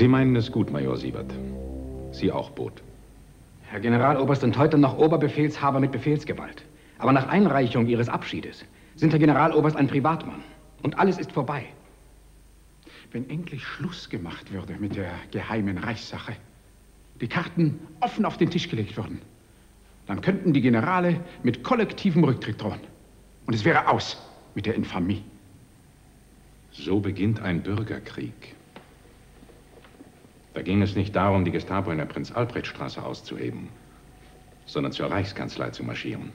Sie meinen es gut, Major Siebert. Sie auch, Boot. Herr Generaloberst sind heute noch Oberbefehlshaber mit Befehlsgewalt. Aber nach Einreichung Ihres Abschiedes sind Herr Generaloberst ein Privatmann. Und alles ist vorbei. Wenn endlich Schluss gemacht würde mit der geheimen Reichssache, die Karten offen auf den Tisch gelegt würden, dann könnten die Generale mit kollektivem Rücktritt drohen. Und es wäre aus mit der Infamie. So beginnt ein Bürgerkrieg. Da ging es nicht darum, die Gestapo in der Prinz-Albrecht-Straße auszuheben, sondern zur Reichskanzlei zu marschieren.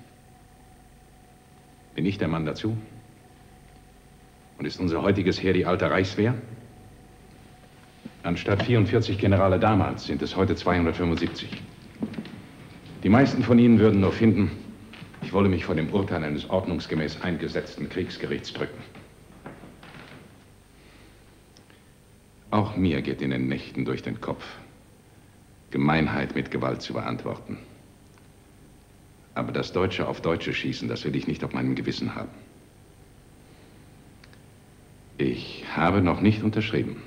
Bin ich der Mann dazu? Und ist unser heutiges Heer die alte Reichswehr? Anstatt 44 Generale damals sind es heute 275. Die meisten von Ihnen würden nur finden, ich wolle mich vor dem Urteil eines ordnungsgemäß eingesetzten Kriegsgerichts drücken. Auch mir geht in den Nächten durch den Kopf, Gemeinheit mit Gewalt zu beantworten. Aber das Deutsche auf Deutsche schießen, das will ich nicht auf meinem Gewissen haben. Ich habe noch nicht unterschrieben.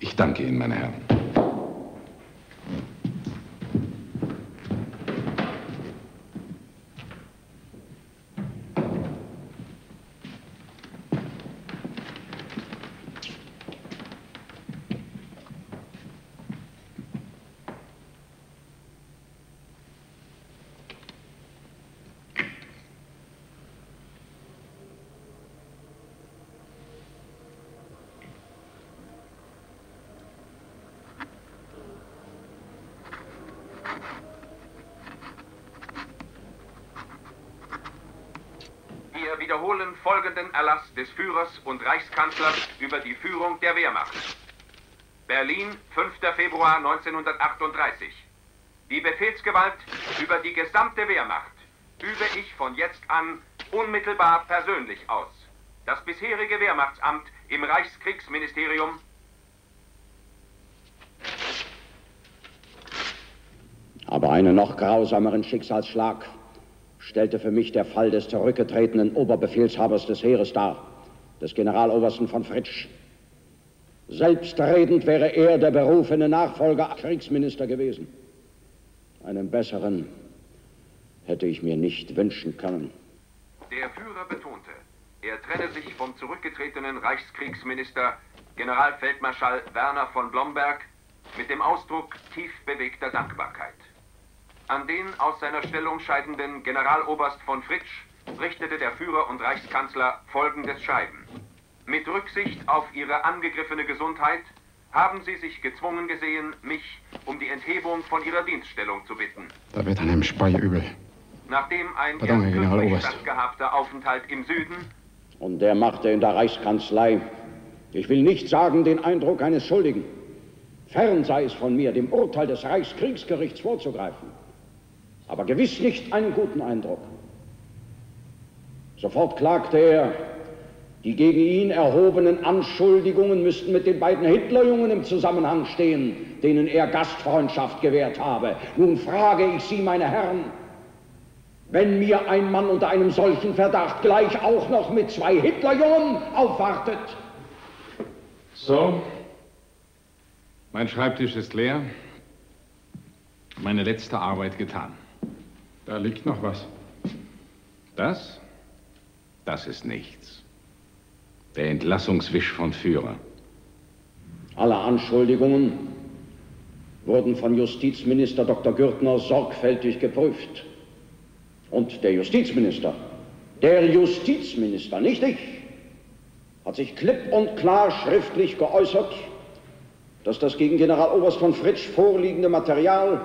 Ich danke Ihnen, meine Herren. des Führers und Reichskanzlers über die Führung der Wehrmacht. Berlin, 5. Februar 1938. Die Befehlsgewalt über die gesamte Wehrmacht übe ich von jetzt an unmittelbar persönlich aus. Das bisherige Wehrmachtsamt im Reichskriegsministerium Aber einen noch grausameren Schicksalsschlag stellte für mich der Fall des zurückgetretenen Oberbefehlshabers des Heeres dar, des Generalobersten von Fritsch. Selbstredend wäre er der berufene Nachfolger Kriegsminister gewesen. Einen besseren hätte ich mir nicht wünschen können. Der Führer betonte, er trenne sich vom zurückgetretenen Reichskriegsminister Generalfeldmarschall Werner von Blomberg mit dem Ausdruck tief bewegter Dankbarkeit. An den aus seiner Stellung scheidenden Generaloberst von Fritsch richtete der Führer und Reichskanzler folgendes Schreiben. Mit Rücksicht auf Ihre angegriffene Gesundheit haben Sie sich gezwungen gesehen, mich um die Enthebung von Ihrer Dienststellung zu bitten. Da wird einem Speier übel. Nachdem ein Pardon, stattgehabter Aufenthalt im Süden... Und der machte in der Reichskanzlei, ich will nicht sagen, den Eindruck eines Schuldigen. Fern sei es von mir, dem Urteil des Reichskriegsgerichts vorzugreifen aber gewiss nicht einen guten Eindruck. Sofort klagte er, die gegen ihn erhobenen Anschuldigungen müssten mit den beiden Hitlerjungen im Zusammenhang stehen, denen er Gastfreundschaft gewährt habe. Nun frage ich Sie, meine Herren, wenn mir ein Mann unter einem solchen Verdacht gleich auch noch mit zwei Hitlerjungen aufwartet. So, mein Schreibtisch ist leer. Meine letzte Arbeit getan. Da liegt noch was. Das? Das ist nichts. Der Entlassungswisch von Führer. Alle Anschuldigungen wurden von Justizminister Dr. Gürtner sorgfältig geprüft. Und der Justizminister, der Justizminister, nicht ich, hat sich klipp und klar schriftlich geäußert, dass das gegen Generaloberst von Fritsch vorliegende Material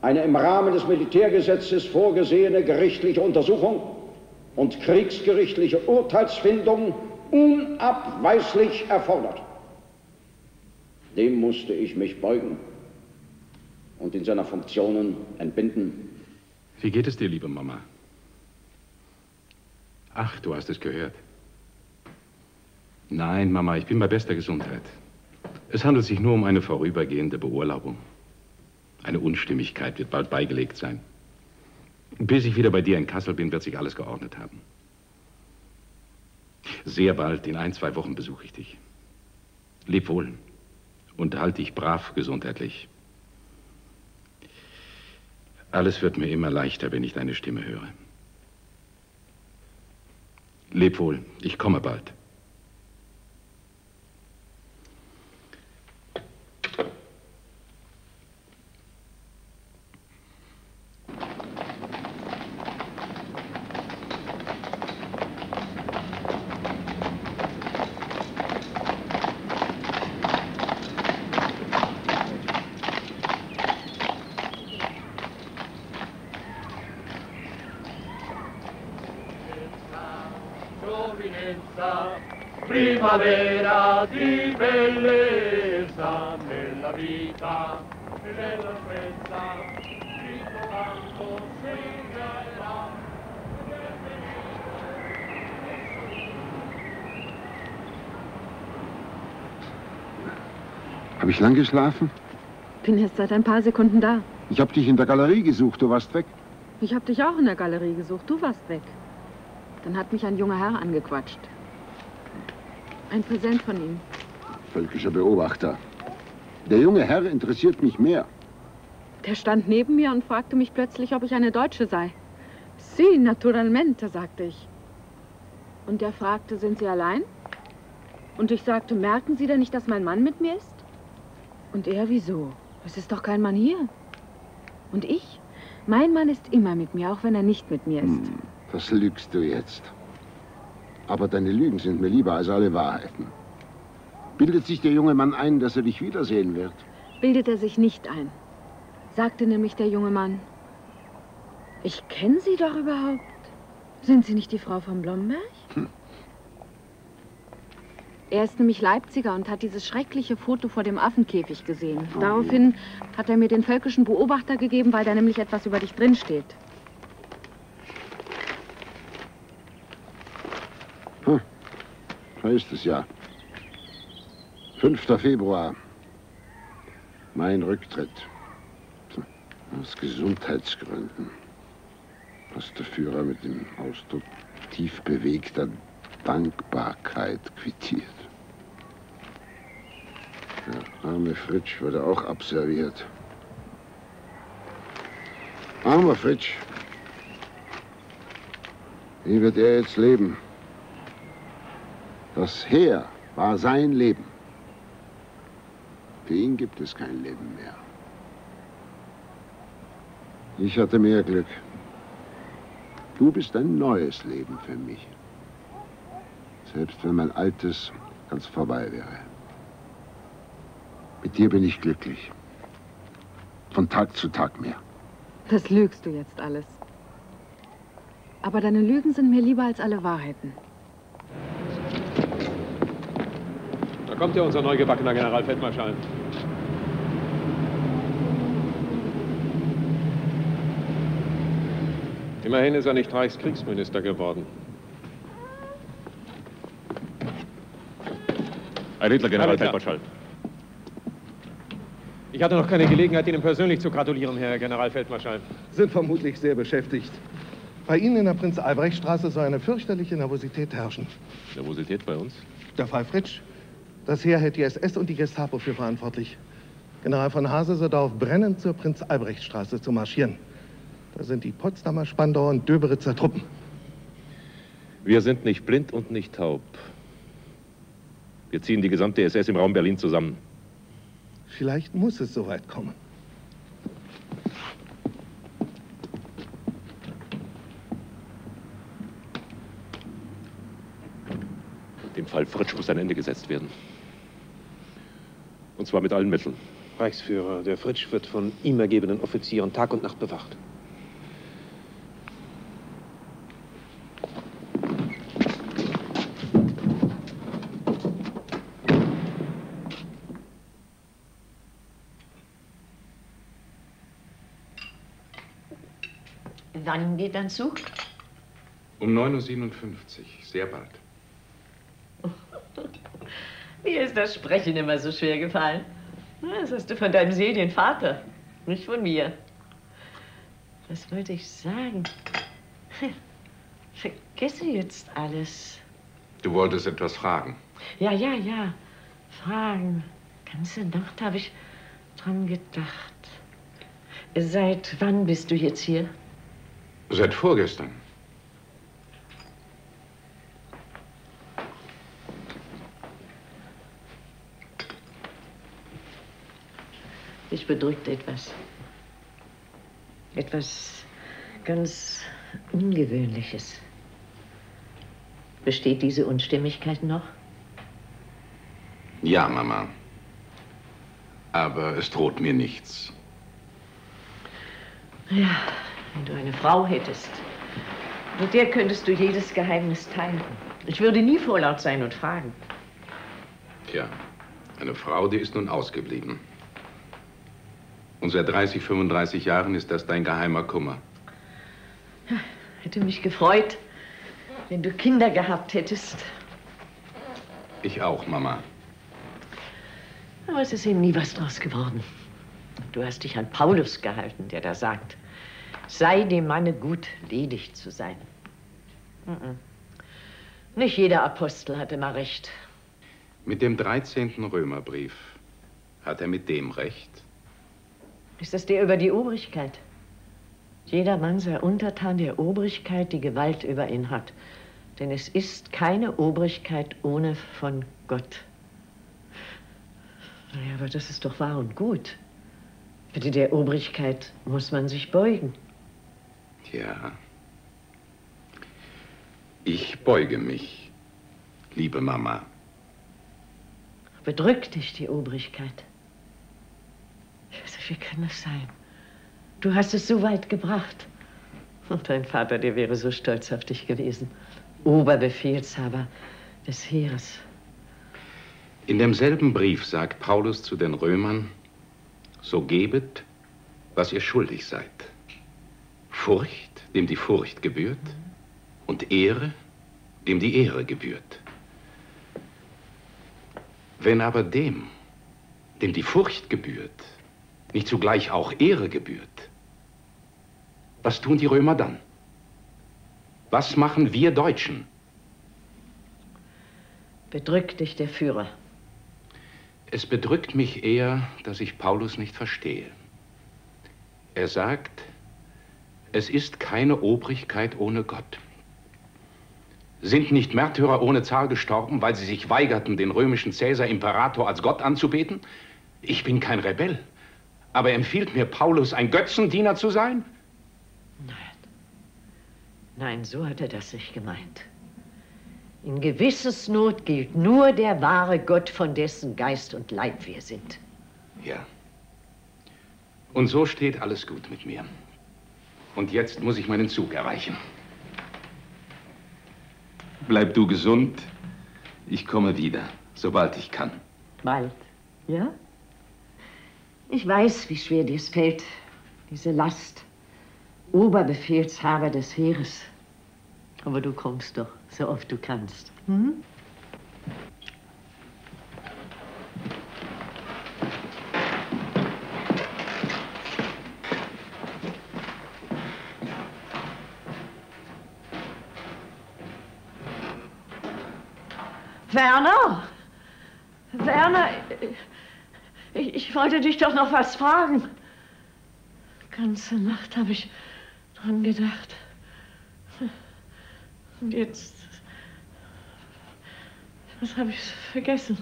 eine im Rahmen des Militärgesetzes vorgesehene gerichtliche Untersuchung und kriegsgerichtliche Urteilsfindung unabweislich erfordert. Dem musste ich mich beugen und in seiner Funktionen entbinden. Wie geht es dir, liebe Mama? Ach, du hast es gehört. Nein, Mama, ich bin bei bester Gesundheit. Es handelt sich nur um eine vorübergehende Beurlaubung. Eine Unstimmigkeit wird bald beigelegt sein. Bis ich wieder bei dir in Kassel bin, wird sich alles geordnet haben. Sehr bald, in ein, zwei Wochen besuche ich dich. Leb wohl. Unterhalte dich brav gesundheitlich. Alles wird mir immer leichter, wenn ich deine Stimme höre. Leb wohl, ich komme bald. Primavera di bellezza nella vita e nella spezza ritrovando segnerà Habe ich lang geschlafen? Bin erst seit ein paar Sekunden da. Ich habe dich in der Galerie gesucht, du warst weg. Ich habe dich auch in der Galerie gesucht. Du warst weg. Dann hat mich ein junger Herr angequatscht. Ein Präsent von ihm. Völkischer Beobachter. Der junge Herr interessiert mich mehr. Der stand neben mir und fragte mich plötzlich, ob ich eine Deutsche sei. Si, naturalmente, sagte ich. Und er fragte, sind Sie allein? Und ich sagte, merken Sie denn nicht, dass mein Mann mit mir ist? Und er, wieso? Es ist doch kein Mann hier. Und ich? Mein Mann ist immer mit mir, auch wenn er nicht mit mir ist. Hm, das lügst du jetzt. Aber deine Lügen sind mir lieber als alle Wahrheiten. Bildet sich der junge Mann ein, dass er dich wiedersehen wird? Bildet er sich nicht ein. Sagte nämlich der junge Mann. Ich kenne Sie doch überhaupt. Sind Sie nicht die Frau von Blomberg? Hm. Er ist nämlich Leipziger und hat dieses schreckliche Foto vor dem Affenkäfig gesehen. Oh. Daraufhin hat er mir den völkischen Beobachter gegeben, weil da nämlich etwas über dich drinsteht. Da ist es ja. 5. Februar. Mein Rücktritt. Aus Gesundheitsgründen. Was der Führer mit dem Ausdruck tief bewegter Dankbarkeit quittiert. Der arme Fritsch wurde auch abserviert. Armer Fritsch. Wie wird er jetzt leben? Das Heer war sein Leben. Für ihn gibt es kein Leben mehr. Ich hatte mehr Glück. Du bist ein neues Leben für mich. Selbst wenn mein altes ganz vorbei wäre. Mit dir bin ich glücklich. Von Tag zu Tag mehr. Das lügst du jetzt alles. Aber deine Lügen sind mir lieber als alle Wahrheiten. Kommt ja unser neugebackener Generalfeldmarschall. Immerhin ist er nicht Reichskriegsminister geworden. Ein Hitler, Generalfeldmarschall. Ich hatte noch keine Gelegenheit, Ihnen persönlich zu gratulieren, Herr Generalfeldmarschall. Sind vermutlich sehr beschäftigt. Bei Ihnen in der Prinz-Albrecht-Straße soll eine fürchterliche Nervosität herrschen. Nervosität bei uns? Der Fall Fritsch. Das Heer hält die SS und die Gestapo für verantwortlich. General von Hase soll darauf brennen, zur Prinz-Albrecht-Straße zu marschieren. Da sind die Potsdamer, Spandauer und Döberitzer Truppen. Wir sind nicht blind und nicht taub. Wir ziehen die gesamte SS im Raum Berlin zusammen. Vielleicht muss es soweit kommen. Dem Fall Fritsch muss ein Ende gesetzt werden. Und zwar mit allen Mitteln. Reichsführer, der Fritsch wird von ihm ergebenen Offizieren Tag und Nacht bewacht. Wann geht dein Zug? Um 9.57 Uhr, sehr bald. Mir ist das Sprechen immer so schwer gefallen. Das hast du von deinem seligen Vater, nicht von mir. Was wollte ich sagen? Vergesse jetzt alles. Du wolltest etwas fragen. Ja, ja, ja. Fragen. ganze Nacht habe ich dran gedacht. Seit wann bist du jetzt hier? Seit vorgestern. Mich bedrückt etwas. Etwas ganz Ungewöhnliches. Besteht diese Unstimmigkeit noch? Ja, Mama. Aber es droht mir nichts. Ja, wenn du eine Frau hättest, mit der könntest du jedes Geheimnis teilen. Ich würde nie vorlaut sein und fragen. Tja, eine Frau, die ist nun ausgeblieben. Und seit 30, 35 Jahren ist das dein geheimer Kummer. Hätte mich gefreut, wenn du Kinder gehabt hättest. Ich auch, Mama. Aber es ist eben nie was draus geworden. Du hast dich an Paulus gehalten, der da sagt, sei dem Manne gut, ledig zu sein. Nicht jeder Apostel hat immer recht. Mit dem 13. Römerbrief hat er mit dem recht? Ist das der über die Obrigkeit? Jeder Mann sei untertan der Obrigkeit, die Gewalt über ihn hat. Denn es ist keine Obrigkeit ohne von Gott. Naja, aber das ist doch wahr und gut. Bitte der Obrigkeit muss man sich beugen. Ja. Ich beuge mich, liebe Mama. Bedrückt dich die Obrigkeit. Wie kann das sein? Du hast es so weit gebracht. Und dein Vater, der wäre so stolz auf dich gewesen. Oberbefehlshaber des Heeres. In demselben Brief sagt Paulus zu den Römern, so gebet, was ihr schuldig seid. Furcht, dem die Furcht gebührt, und Ehre, dem die Ehre gebührt. Wenn aber dem, dem die Furcht gebührt, nicht zugleich auch Ehre gebührt, was tun die Römer dann? Was machen wir Deutschen? Bedrückt dich der Führer. Es bedrückt mich eher, dass ich Paulus nicht verstehe. Er sagt, es ist keine Obrigkeit ohne Gott. Sind nicht Märtyrer ohne Zahl gestorben, weil sie sich weigerten, den römischen Cäsar Imperator als Gott anzubeten? Ich bin kein Rebell. Aber empfiehlt mir Paulus, ein Götzendiener zu sein? Nein. Nein, so hat er das nicht gemeint. In Gewissensnot gilt nur der wahre Gott, von dessen Geist und Leib wir sind. Ja. Und so steht alles gut mit mir. Und jetzt muss ich meinen Zug erreichen. Bleib du gesund. Ich komme wieder, sobald ich kann. Bald, ja? Ich weiß, wie schwer dir es fällt, diese Last. Oberbefehlshaber des Heeres. Aber du kommst doch, so oft du kannst. Hm? Werner! Werner, ich, ich, wollte dich doch noch was fragen. Ganze Nacht habe ich dran gedacht. Und jetzt. Was habe ich vergessen?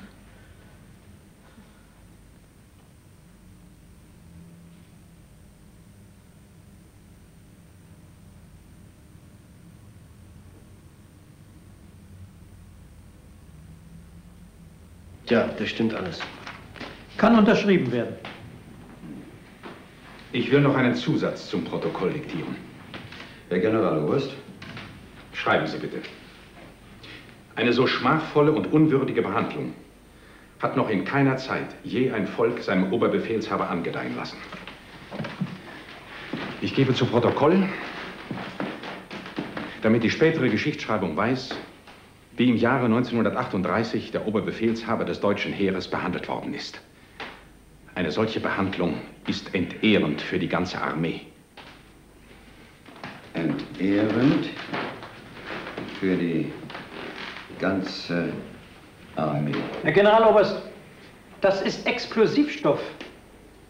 Ja, das stimmt alles. Kann unterschrieben werden. Ich will noch einen Zusatz zum Protokoll diktieren. Herr Generaloberst? Schreiben Sie bitte. Eine so schmachvolle und unwürdige Behandlung hat noch in keiner Zeit je ein Volk seinem Oberbefehlshaber angedeihen lassen. Ich gebe zu Protokoll, damit die spätere Geschichtsschreibung weiß, wie im Jahre 1938 der Oberbefehlshaber des deutschen Heeres behandelt worden ist. Eine solche Behandlung ist entehrend für die ganze Armee. Entehrend für die ganze Armee. Herr Generaloberst, Das ist Explosivstoff.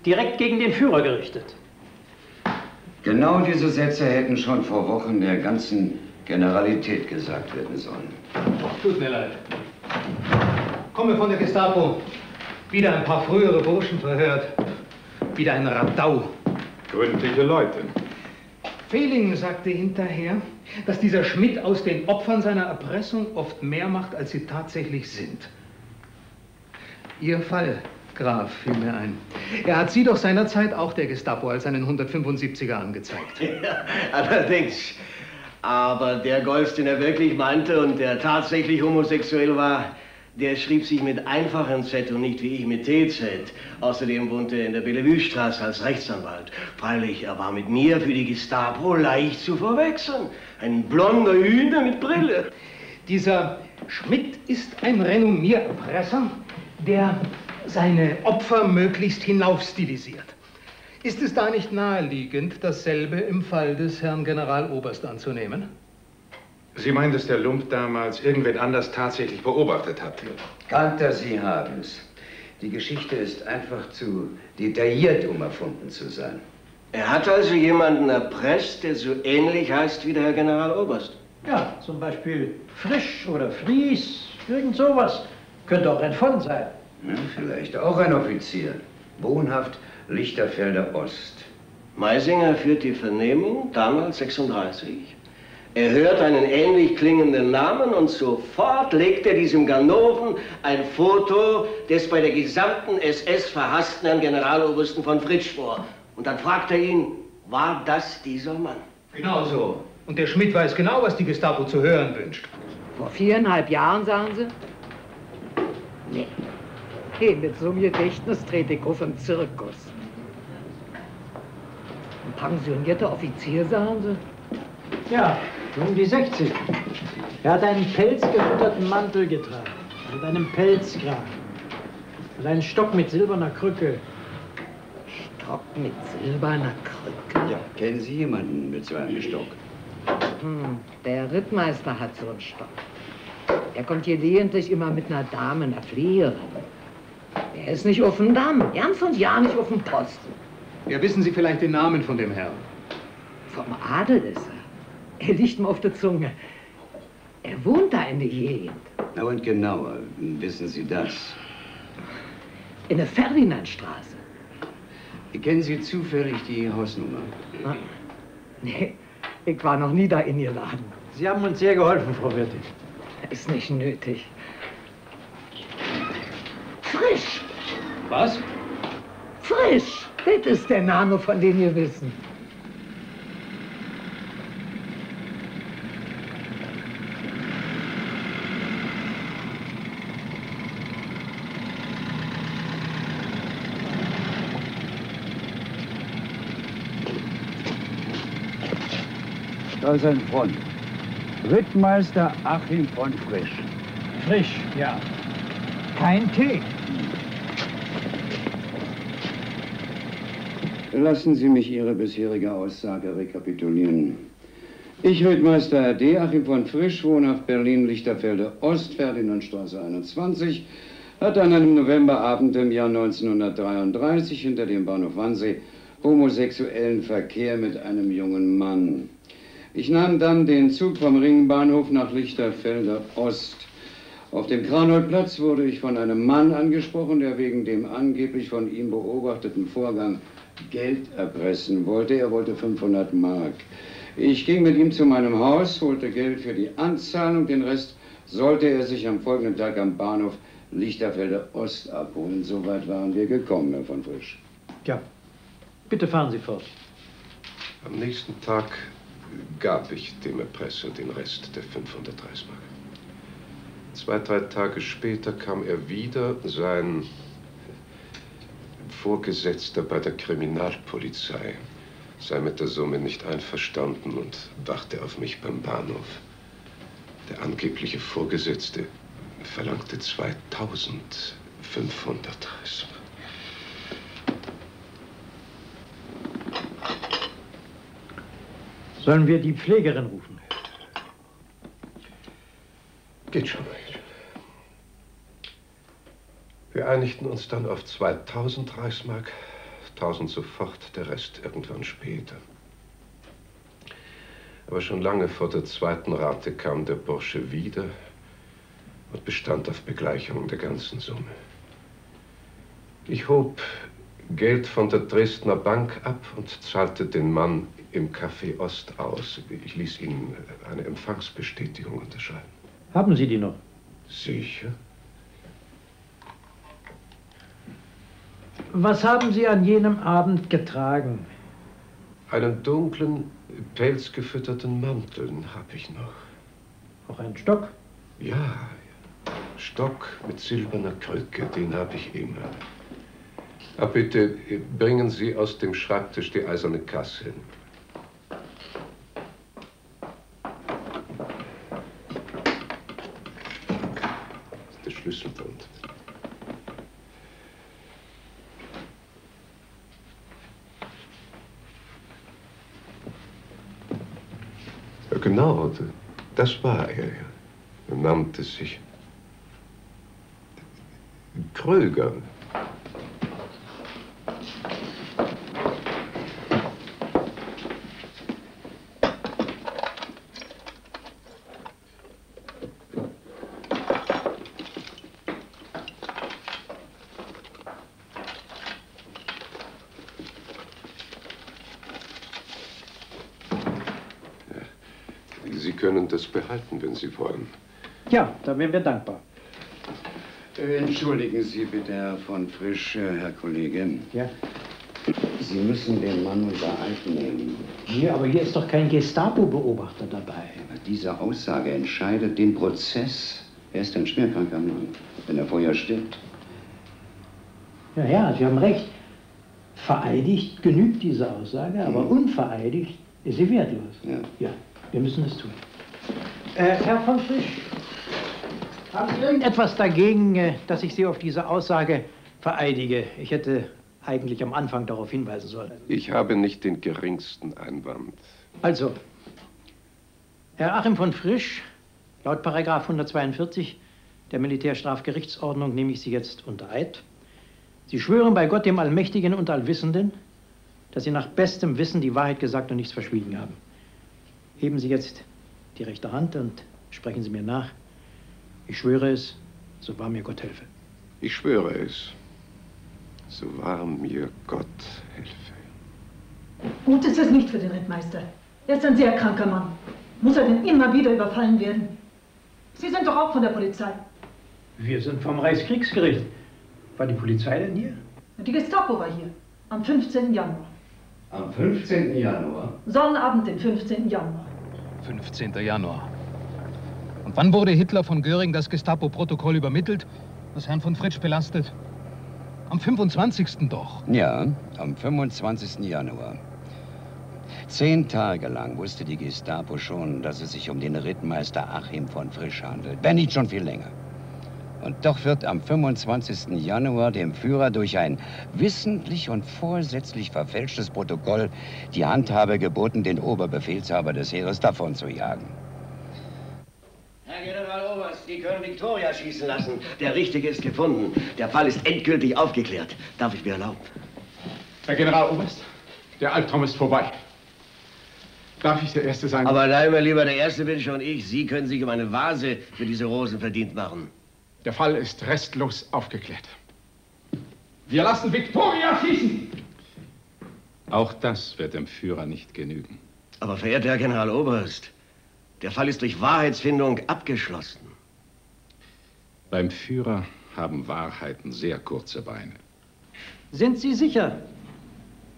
Direkt gegen den Führer gerichtet. Genau diese Sätze hätten schon vor Wochen der ganzen Generalität gesagt werden sollen. Tut mir leid. Komme von der Gestapo. Wieder ein paar frühere Burschen verhört. Wieder ein Radau. Gründliche Leute. Fehling sagte hinterher, dass dieser Schmidt aus den Opfern seiner Erpressung oft mehr macht, als sie tatsächlich sind. Ihr Fall, Graf, fiel mir ein. Er hat Sie doch seinerzeit auch der Gestapo als einen 175er angezeigt. Ja, allerdings. Aber der Golf, den er wirklich meinte und der tatsächlich homosexuell war, der schrieb sich mit einfachem Z und nicht wie ich mit TZ. Außerdem wohnte er in der Bellevue-Straße als Rechtsanwalt. Freilich, er war mit mir für die Gestapo leicht zu verwechseln. Ein blonder Hühner mit Brille. Dieser Schmidt ist ein Renommiererpresser, der seine Opfer möglichst hinaufstilisiert. Ist es da nicht naheliegend, dasselbe im Fall des Herrn Generaloberst anzunehmen? Sie meinen, dass der Lump damals irgendwen anders tatsächlich beobachtet hat? Kanter, Sie haben es. Die Geschichte ist einfach zu detailliert, um erfunden zu sein. Er hat also jemanden erpresst, der so ähnlich heißt wie der Herr Generaloberst. Ja, zum Beispiel Frisch oder Fries, irgend sowas. Könnte auch ein von sein. Ja, vielleicht auch ein Offizier. Wohnhaft Lichterfelder Ost. Meisinger führt die Vernehmung, damals 36. Er hört einen ähnlich klingenden Namen und sofort legt er diesem Ganoven ein Foto des bei der gesamten SS verhassten Herrn Generalobersten von Fritsch vor. Und dann fragt er ihn, war das dieser Mann? Genau so. Und der Schmidt weiß genau, was die Gestapo zu hören wünscht. Vor viereinhalb Jahren, sagen Sie? Nee. Hey, mit so einem Gedächtnis trete ich auf im Zirkus. Ein pensionierter Offizier, sagen Sie? Ja, um die 60. Er hat einen pelzgewutterten Mantel getragen, mit einem Pelzkragen und einen Stock mit silberner Krücke. Stock mit silberner Krücke? Ja, kennen Sie jemanden mit so einem Stock? Hm, der Rittmeister hat so einen Stock. Er kommt gelegentlich immer mit einer Dame, einer Fliegerin. Er ist nicht auf dem Damm, ganz und ja nicht auf dem Posten. Ja, wissen Sie vielleicht den Namen von dem Herrn? Vom Adel ist er. Er liegt mir auf der Zunge. Er wohnt da in der Gegend. Na und genauer, wissen Sie das? In der Ferdinandstraße. Kennen Sie zufällig die Hausnummer? Ah, nee, ich war noch nie da in Ihr Laden. Sie haben uns sehr geholfen, Frau Wirtin. Ist nicht nötig. Frisch! Was? Frisch! Das ist der Name, von dem wir wissen. Ein Front. Rittmeister Achim von Frisch. Frisch, ja. Kein Tee. Lassen Sie mich Ihre bisherige Aussage rekapitulieren. Ich, Rittmeister RD Achim von Frisch, wohnhaft Berlin, Lichterfelde Ost, Ferdinandstraße 21, hatte an einem Novemberabend im Jahr 1933 hinter dem Bahnhof Wannsee homosexuellen Verkehr mit einem jungen Mann. Ich nahm dann den Zug vom Ringbahnhof nach Lichterfelder Ost. Auf dem Kranholplatz wurde ich von einem Mann angesprochen, der wegen dem angeblich von ihm beobachteten Vorgang Geld erpressen wollte. Er wollte 500 Mark. Ich ging mit ihm zu meinem Haus, holte Geld für die Anzahlung. Den Rest sollte er sich am folgenden Tag am Bahnhof Lichterfelder Ost abholen. Soweit waren wir gekommen, Herr von Frisch. Ja. Bitte fahren Sie fort. Am nächsten Tag gab ich dem Erpresser den Rest der 500 Reichsmark. Zwei, drei Tage später kam er wieder, sein Vorgesetzter bei der Kriminalpolizei sei mit der Summe nicht einverstanden und wachte auf mich beim Bahnhof. Der angebliche Vorgesetzte verlangte 2500 Sollen wir die Pflegerin rufen? Geht schon. Für einigten uns dann auf 2000 Reichsmark. 1000 sofort, der Rest irgendwann später. Aber schon lange vor der zweiten Rate kam der Bursche wieder und bestand auf Begleichung der ganzen Summe. Ich hob Geld von der Dresdner Bank ab und zahlte den Mann im Café Ost aus. Ich ließ ihn eine Empfangsbestätigung unterschreiben. Haben Sie die noch? Sicher. Was haben Sie an jenem Abend getragen? Einen dunklen, pelzgefütterten Mantel habe ich noch. Auch einen Stock? Ja, Stock mit silberner Krücke, den habe ich immer. Ah, bitte, bringen Sie aus dem Schreibtisch die eiserne Kasse hin. Das ist der Schlüsselbund. Ja, genau, das war er. Er nannte sich Kröger. Sie können behalten, wenn Sie wollen. Ja, da wären wir dankbar. Äh, Entschuldigen Sie bitte, Herr von Frisch, äh, Herr Kollege. Ja? Sie müssen den Mann unter Eid nehmen. Ja, aber hier ist doch kein Gestapo-Beobachter dabei. Aber diese Aussage entscheidet den Prozess. Er ist ein schwerkranker Mann, wenn er vorher stirbt. Ja, ja, Sie haben recht. Vereidigt genügt diese Aussage, aber unvereidigt ist sie wertlos. Ja. ja, wir müssen es tun. Äh, Herr von Frisch, haben Sie irgendetwas dagegen, äh, dass ich Sie auf diese Aussage vereidige? Ich hätte eigentlich am Anfang darauf hinweisen sollen. Ich habe nicht den geringsten Einwand. Also, Herr Achim von Frisch, laut Paragraf 142 der Militärstrafgerichtsordnung nehme ich Sie jetzt unter Eid. Sie schwören bei Gott, dem Allmächtigen und Allwissenden, dass Sie nach bestem Wissen die Wahrheit gesagt und nichts verschwiegen haben. Heben Sie jetzt die rechte Hand und sprechen Sie mir nach. Ich schwöre es, so wahr mir Gott helfe. Ich schwöre es. So wahr mir Gott helfe. Gut ist es nicht für den Rittmeister. Er ist ein sehr kranker Mann. Muss er denn immer wieder überfallen werden? Sie sind doch auch von der Polizei. Wir sind vom Reichskriegsgericht. War die Polizei denn hier? Die Gestapo war hier. Am 15. Januar. Am 15. Januar? Sonnabend, den 15. Januar. 15. Januar. Und wann wurde Hitler von Göring das Gestapo-Protokoll übermittelt, das Herrn von Fritsch belastet? Am 25. doch. Ja, am 25. Januar. Zehn Tage lang wusste die Gestapo schon, dass es sich um den Rittmeister Achim von Frisch handelt. Wenn nicht schon viel länger. Und doch wird am 25. Januar dem Führer durch ein wissentlich und vorsätzlich verfälschtes Protokoll die Handhabe geboten, den Oberbefehlshaber des Heeres davon zu jagen. Herr Generaloberst, Sie können Victoria schießen lassen. Der Richtige ist gefunden. Der Fall ist endgültig aufgeklärt. Darf ich mir erlauben? Herr Generaloberst, der Albtraum ist vorbei. Darf ich der Erste sein? Aber nein, mein Lieber, der Erste bin schon ich. Sie können sich um eine Vase für diese Rosen verdient machen. Der Fall ist restlos aufgeklärt. Wir lassen Victoria schießen! Auch das wird dem Führer nicht genügen. Aber verehrter Herr Generaloberst, der Fall ist durch Wahrheitsfindung abgeschlossen. Beim Führer haben Wahrheiten sehr kurze Beine. Sind Sie sicher,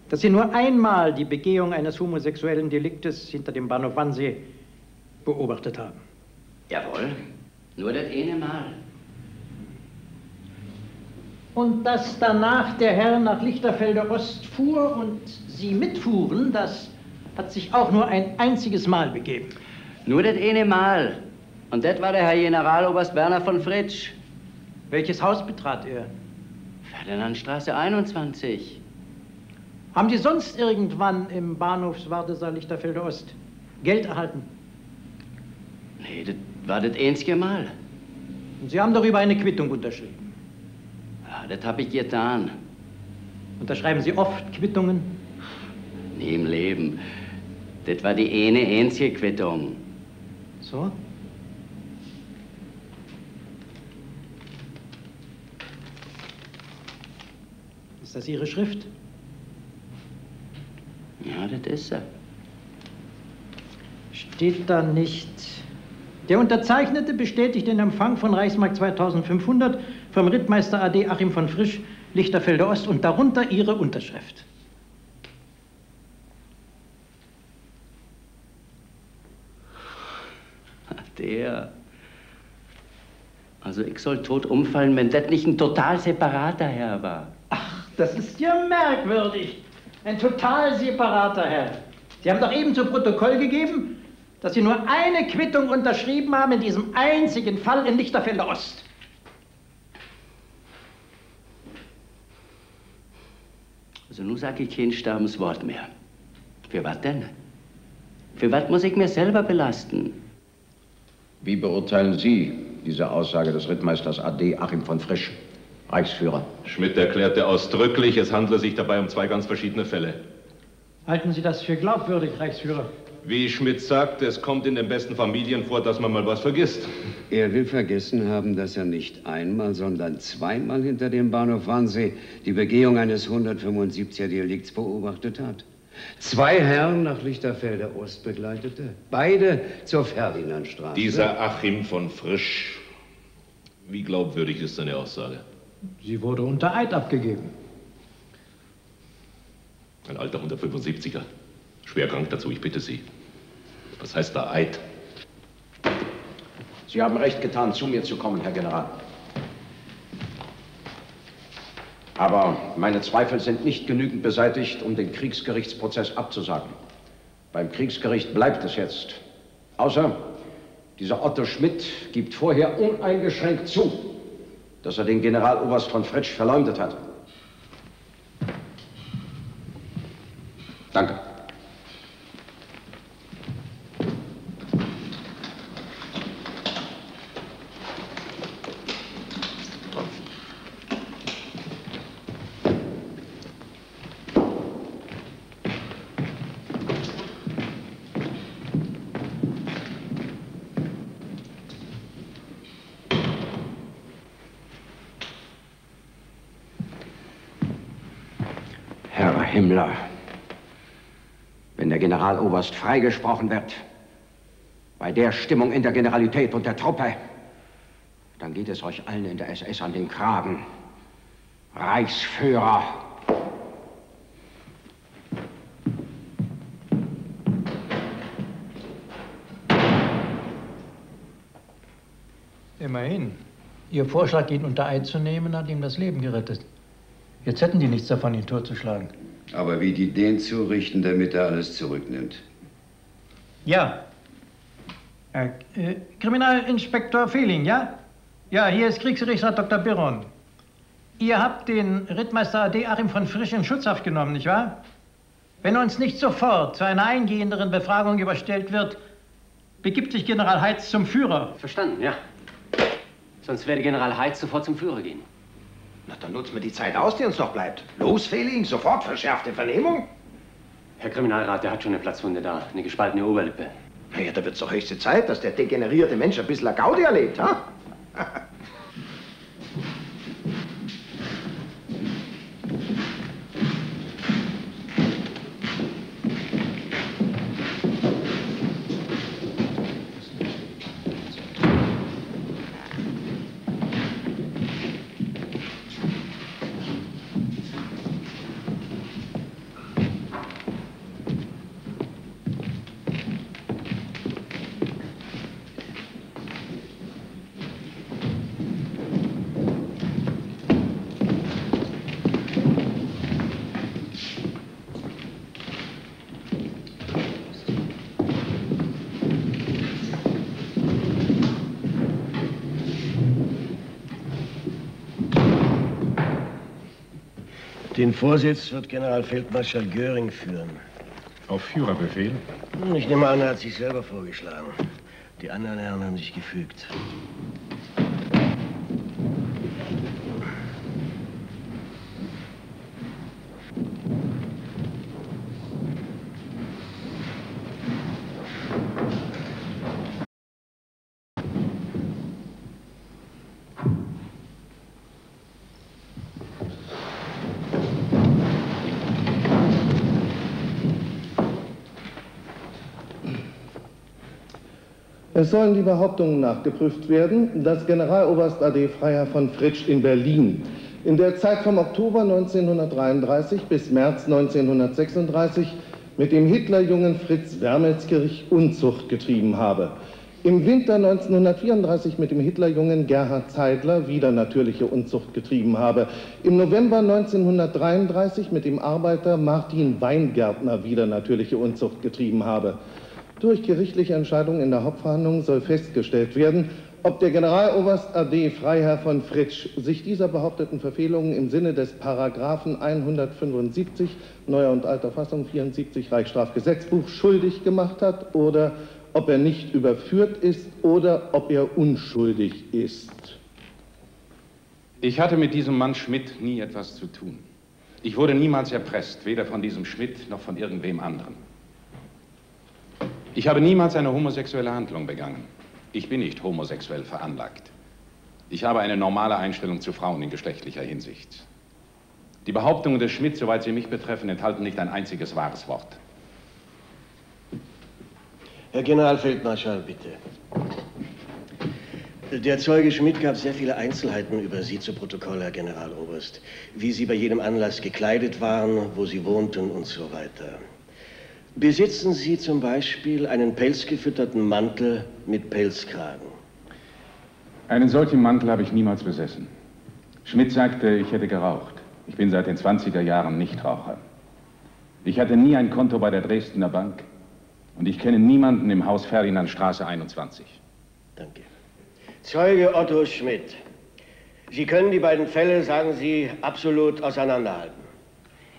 dass Sie nur einmal die Begehung eines homosexuellen Deliktes hinter dem Bahnhof Wannsee beobachtet haben? Jawohl, nur das eine Mal. Und dass danach der Herr nach Lichterfelde Ost fuhr und Sie mitfuhren, das hat sich auch nur ein einziges Mal begeben. Nur das eine Mal. Und das war der Herr Generaloberst Werner von Fritsch. Welches Haus betrat er? Ferdinandstraße 21. Haben Sie sonst irgendwann im Bahnhofswartesaal Lichterfelde Ost Geld erhalten? Nee, das war das einzige Mal. Und Sie haben darüber eine Quittung unterschrieben. Ja, das habe ich getan. Unterschreiben Sie oft Quittungen? Nie im Leben. Das war die eine einzige Quittung. So? Ist das Ihre Schrift? Ja, das ist er. Steht da nicht. Der Unterzeichnete bestätigt den Empfang von Reichsmark 2500 vom Rittmeister AD Achim von Frisch, Lichterfelder Ost und darunter Ihre Unterschrift. Der. Also ich soll tot umfallen, wenn das nicht ein total separater Herr war. Das ist ja merkwürdig. Ein total separater Herr. Sie haben doch eben zu Protokoll gegeben, dass Sie nur eine Quittung unterschrieben haben in diesem einzigen Fall in Lichterfelder Ost. Also nun sage ich kein Sterbenswort mehr. Für was denn? Für was muss ich mir selber belasten? Wie beurteilen Sie diese Aussage des Rittmeisters AD Achim von Frisch, Reichsführer? Schmidt erklärte ausdrücklich, es handle sich dabei um zwei ganz verschiedene Fälle. Halten Sie das für glaubwürdig, Reichsführer? Wie Schmidt sagt, es kommt in den besten Familien vor, dass man mal was vergisst. Er will vergessen haben, dass er nicht einmal, sondern zweimal hinter dem Bahnhof Wannsee die Begehung eines 175er Delikts beobachtet hat. Zwei Herren nach Lichterfelder Ost begleitete, beide zur Ferdinandstraße. Dieser Achim von Frisch, wie glaubwürdig ist seine Aussage? Sie wurde unter Eid abgegeben. Ein alter 175er. Schwer krank dazu, ich bitte Sie. Was heißt da Eid? Sie haben recht getan, zu mir zu kommen, Herr General. Aber meine Zweifel sind nicht genügend beseitigt, um den Kriegsgerichtsprozess abzusagen. Beim Kriegsgericht bleibt es jetzt. Außer dieser Otto Schmidt gibt vorher uneingeschränkt zu, dass er den Generaloberst von Fritsch verleumdet hat. Danke. Herr Himmler, wenn der Generaloberst freigesprochen wird, bei der Stimmung in der Generalität und der Truppe, dann geht es euch allen in der SS an den Kragen. Reichsführer. Immerhin. Ihr Vorschlag, ihn unter Eid zu nehmen, hat ihm das Leben gerettet. Jetzt hätten die nichts davon, ihn totzuschlagen. Aber wie die den zurichten, damit er alles zurücknimmt. Ja. Äh, äh, Kriminalinspektor Fehling, ja? Ja, hier ist Kriegsgerichtsrat Dr. Biron. Ihr habt den Rittmeister AD Achim von Frisch in Schutzhaft genommen, nicht wahr? Wenn uns nicht sofort zu einer eingehenderen Befragung überstellt wird, begibt sich General Heitz zum Führer. Verstanden, ja. Sonst werde General Heitz sofort zum Führer gehen. Na, dann nutzen wir die Zeit aus, die uns noch bleibt. Los, Fehling, sofort verschärfte Vernehmung. Herr Kriminalrat, der hat schon eine Platzwunde da, eine gespaltene Oberlippe. Na ja, da wird's doch höchste Zeit, dass der degenerierte Mensch ein bisschen Gaudi erlebt, ha? Vorsitz wird Generalfeldmarschall Göring führen. Auf Führerbefehl? Ich nehme an, er hat sich selber vorgeschlagen. Die anderen Herren haben sich gefügt. Es sollen die Behauptungen nachgeprüft werden, dass Generaloberst AD Freiherr von Fritsch in Berlin in der Zeit vom Oktober 1933 bis März 1936 mit dem Hitlerjungen Fritz Wermelskirch Unzucht getrieben habe. Im Winter 1934 mit dem Hitlerjungen Gerhard Zeidler wieder natürliche Unzucht getrieben habe. Im November 1933 mit dem Arbeiter Martin Weingärtner wieder natürliche Unzucht getrieben habe. Durch gerichtliche Entscheidung in der Hauptverhandlung soll festgestellt werden, ob der Generaloberst AD Freiherr von Fritsch sich dieser behaupteten Verfehlungen im Sinne des Paragraphen 175 neuer und alter Fassung 74 Reichsstrafgesetzbuch schuldig gemacht hat oder ob er nicht überführt ist oder ob er unschuldig ist. Ich hatte mit diesem Mann Schmidt nie etwas zu tun. Ich wurde niemals erpresst, weder von diesem Schmidt noch von irgendwem anderen. Ich habe niemals eine homosexuelle Handlung begangen. Ich bin nicht homosexuell veranlagt. Ich habe eine normale Einstellung zu Frauen in geschlechtlicher Hinsicht. Die Behauptungen des Schmidt, soweit sie mich betreffen, enthalten nicht ein einziges wahres Wort. Herr Generalfeldmarschall, bitte. Der Zeuge Schmidt gab sehr viele Einzelheiten über Sie zu Protokoll, Herr Generaloberst. Wie Sie bei jedem Anlass gekleidet waren, wo Sie wohnten und so weiter. Besitzen Sie zum Beispiel einen pelzgefütterten Mantel mit Pelzkragen? Einen solchen Mantel habe ich niemals besessen. Schmidt sagte, ich hätte geraucht. Ich bin seit den 20er Jahren Nichtraucher. Ich hatte nie ein Konto bei der Dresdner Bank. Und ich kenne niemanden im Haus Ferdinandstraße 21. Danke. Zeuge Otto Schmidt. Sie können die beiden Fälle, sagen Sie, absolut auseinanderhalten.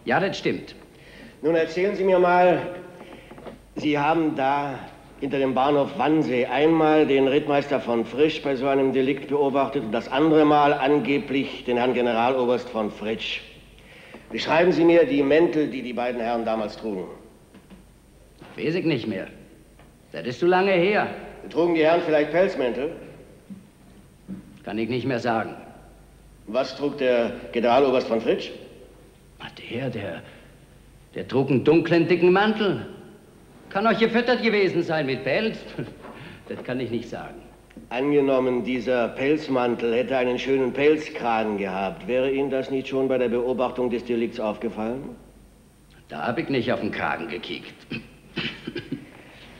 Ja, das stimmt. Nun erzählen Sie mir mal, Sie haben da hinter dem Bahnhof Wannsee einmal den Rittmeister von Frisch bei so einem Delikt beobachtet und das andere Mal angeblich den Herrn Generaloberst von Fritsch. Beschreiben Sie mir die Mäntel, die die beiden Herren damals trugen. Weiß ich nicht mehr. Das ist zu lange her. Trugen die Herren vielleicht Pelzmäntel? Kann ich nicht mehr sagen. Was trug der Generaloberst von Fritsch? Der, der, der trug einen dunklen, dicken Mantel. Kann euch gefüttert gewesen sein mit Pelz? Das kann ich nicht sagen. Angenommen, dieser Pelzmantel hätte einen schönen Pelzkragen gehabt, wäre Ihnen das nicht schon bei der Beobachtung des Delikts aufgefallen? Da habe ich nicht auf den Kragen gekickt.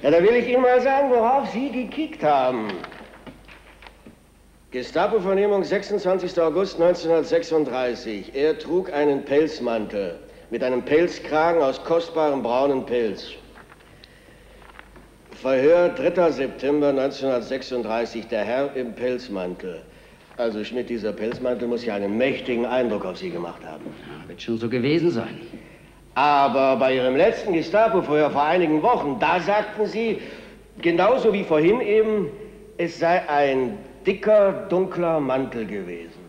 Ja, da will ich Ihnen mal sagen, worauf Sie gekickt haben. Gestapo-Vernehmung 26. August 1936. Er trug einen Pelzmantel mit einem Pelzkragen aus kostbarem braunen Pelz. Verhör 3. September 1936. Der Herr im Pelzmantel. Also Schmidt, dieser Pelzmantel muss ja einen mächtigen Eindruck auf Sie gemacht haben. Ja, wird schon so gewesen sein. Aber bei Ihrem letzten Gestapo-Verhör vor einigen Wochen, da sagten Sie, genauso wie vorhin eben, es sei ein dicker, dunkler Mantel gewesen.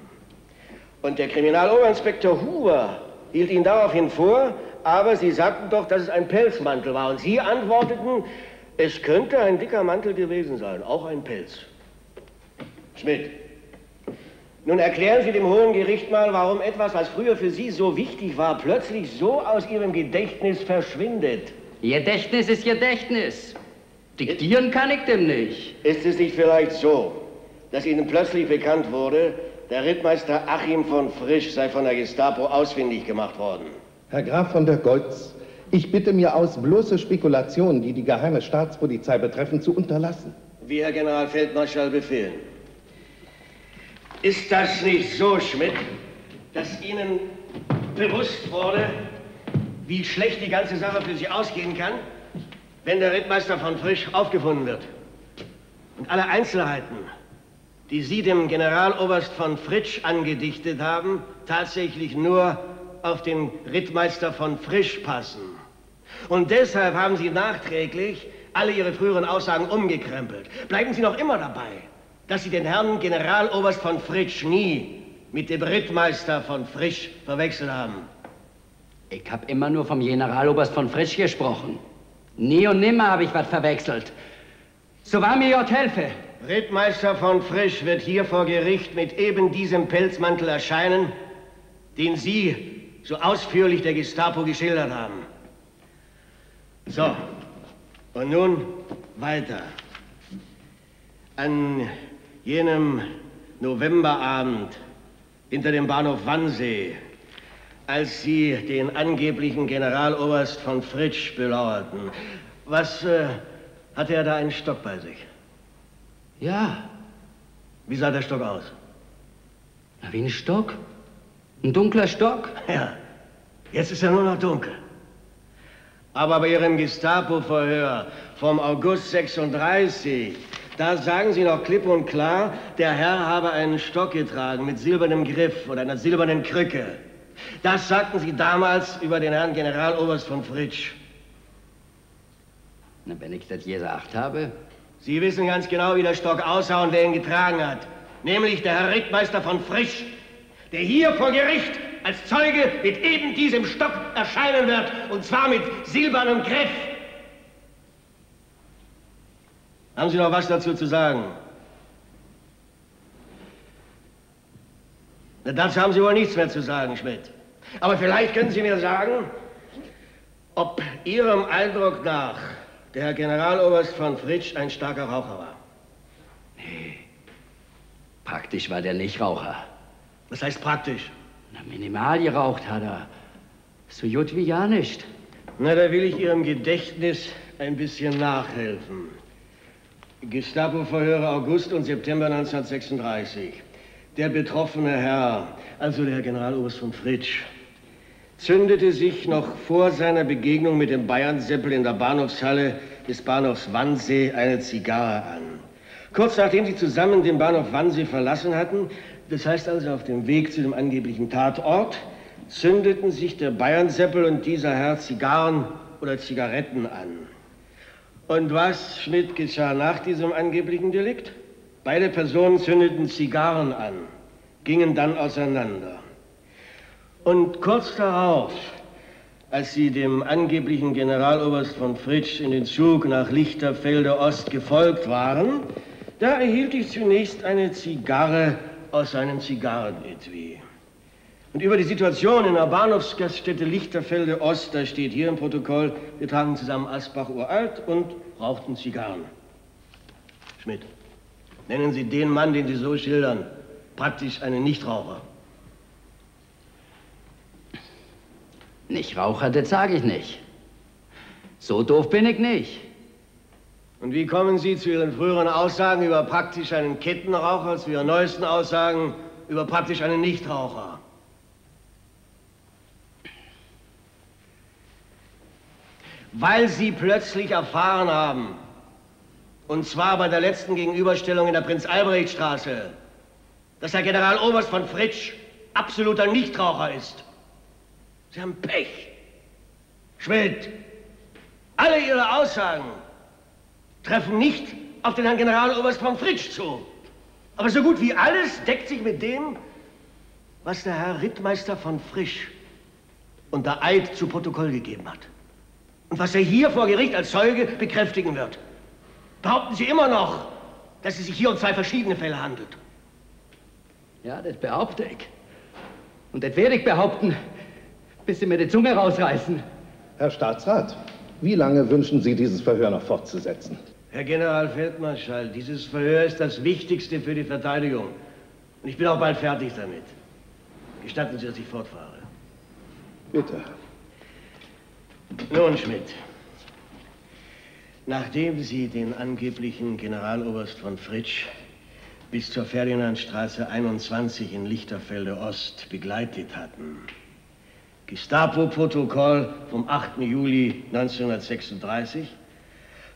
Und der Kriminaloberinspektor Huber hielt Ihnen daraufhin vor, aber Sie sagten doch, dass es ein Pelzmantel war. Und Sie antworteten, es könnte ein dicker Mantel gewesen sein, auch ein Pelz. Schmidt, nun erklären Sie dem Hohen Gericht mal, warum etwas, was früher für Sie so wichtig war, plötzlich so aus Ihrem Gedächtnis verschwindet. Gedächtnis ist Gedächtnis. Diktieren kann ich dem nicht. Ist es nicht vielleicht so, dass Ihnen plötzlich bekannt wurde, der Rittmeister Achim von Frisch sei von der Gestapo ausfindig gemacht worden? Herr Graf von der Goltz, ich bitte mir aus, bloße Spekulationen, die die geheime Staatspolizei betreffen, zu unterlassen. Wie Herr Generalfeldmarschall befehlen. Ist das nicht so, Schmidt, dass Ihnen bewusst wurde, wie schlecht die ganze Sache für Sie ausgehen kann, wenn der Rittmeister von Frisch aufgefunden wird? Und alle Einzelheiten, die Sie dem Generaloberst von Fritsch angedichtet haben, tatsächlich nur auf den Rittmeister von Frisch passen. Und deshalb haben Sie nachträglich alle Ihre früheren Aussagen umgekrempelt. Bleiben Sie noch immer dabei dass Sie den Herrn Generaloberst von Fritsch nie mit dem Rittmeister von Frisch verwechselt haben. Ich habe immer nur vom Generaloberst von Frisch gesprochen. Nie und nimmer habe ich was verwechselt. So war mir J. Helfe. Rittmeister von Frisch wird hier vor Gericht mit eben diesem Pelzmantel erscheinen, den Sie so ausführlich der Gestapo geschildert haben. So, und nun weiter. An jenem Novemberabend hinter dem Bahnhof Wannsee, als Sie den angeblichen Generaloberst von Fritsch belauerten, was äh, hatte er da einen Stock bei sich? Ja. Wie sah der Stock aus? Na, wie ein Stock. Ein dunkler Stock. Ja. Jetzt ist er nur noch dunkel. Aber bei Ihrem Gestapo-Verhör vom August 36, da sagen Sie noch klipp und klar, der Herr habe einen Stock getragen mit silbernem Griff oder einer silbernen Krücke. Das sagten Sie damals über den Herrn Generaloberst von Fritsch. Na, wenn ich das gesagt habe. Sie wissen ganz genau, wie der Stock aussah und wer ihn getragen hat. Nämlich der Herr Rittmeister von Frisch, der hier vor Gericht als Zeuge mit eben diesem Stock erscheinen wird, und zwar mit silbernem Griff. Haben Sie noch was dazu zu sagen? Na, dazu haben Sie wohl nichts mehr zu sagen, Schmidt. Aber vielleicht können Sie mir sagen, ob Ihrem Eindruck nach der Herr Generaloberst von Fritsch ein starker Raucher war. Nee. Praktisch war der nicht Raucher. Was heißt praktisch? Na, minimal geraucht hat er. So gut wie ja nicht. Na, da will ich Ihrem Gedächtnis ein bisschen nachhelfen. Gestapo-Verhöre August und September 1936. Der betroffene Herr, also der Generaloberst von Fritsch, zündete sich noch vor seiner Begegnung mit dem Bayern-Seppel in der Bahnhofshalle des Bahnhofs Wannsee eine Zigarre an. Kurz nachdem sie zusammen den Bahnhof Wannsee verlassen hatten, das heißt also auf dem Weg zu dem angeblichen Tatort, zündeten sich der Bayern-Seppel und dieser Herr Zigarren oder Zigaretten an. Und was, Schmidt, geschah nach diesem angeblichen Delikt? Beide Personen zündeten Zigarren an, gingen dann auseinander. Und kurz darauf, als sie dem angeblichen Generaloberst von Fritsch in den Zug nach Lichterfelde Ost gefolgt waren, da erhielt ich zunächst eine Zigarre aus seinem Zigarrenetui. Und über die Situation in der Bahnhofsgaststätte Lichterfelde Ost, da steht hier im Protokoll, wir tranken zusammen Asbach uralt und rauchten Zigarren. Schmidt, nennen Sie den Mann, den Sie so schildern, praktisch einen Nichtraucher. Nicht Raucher, das sage ich nicht. So doof bin ich nicht. Und wie kommen Sie zu Ihren früheren Aussagen über praktisch einen Kettenraucher, zu Ihren neuesten Aussagen über praktisch einen Nichtraucher? Weil Sie plötzlich erfahren haben, und zwar bei der letzten Gegenüberstellung in der Prinz-Albrecht-Straße, dass Herr Generaloberst von Fritsch absoluter Nichtraucher ist. Sie haben Pech. Schmidt, alle Ihre Aussagen treffen nicht auf den Herrn Generaloberst von Fritsch zu. Aber so gut wie alles deckt sich mit dem, was der Herr Rittmeister von Frisch unter Eid zu Protokoll gegeben hat. Und was er hier vor Gericht als Zeuge bekräftigen wird. Behaupten Sie immer noch, dass es sich hier um zwei verschiedene Fälle handelt. Ja, das behaupte ich. Und das werde ich behaupten, bis Sie mir die Zunge rausreißen. Herr Staatsrat, wie lange wünschen Sie, dieses Verhör noch fortzusetzen? Herr Generalfeldmarschall, dieses Verhör ist das Wichtigste für die Verteidigung. Und ich bin auch bald fertig damit. Gestatten Sie, dass ich fortfahre. Bitte. Nun, Schmidt. Nachdem Sie den angeblichen Generaloberst von Fritsch bis zur Ferdinandstraße 21 in Lichterfelde Ost begleitet hatten, Gestapo-Protokoll vom 8. Juli 1936,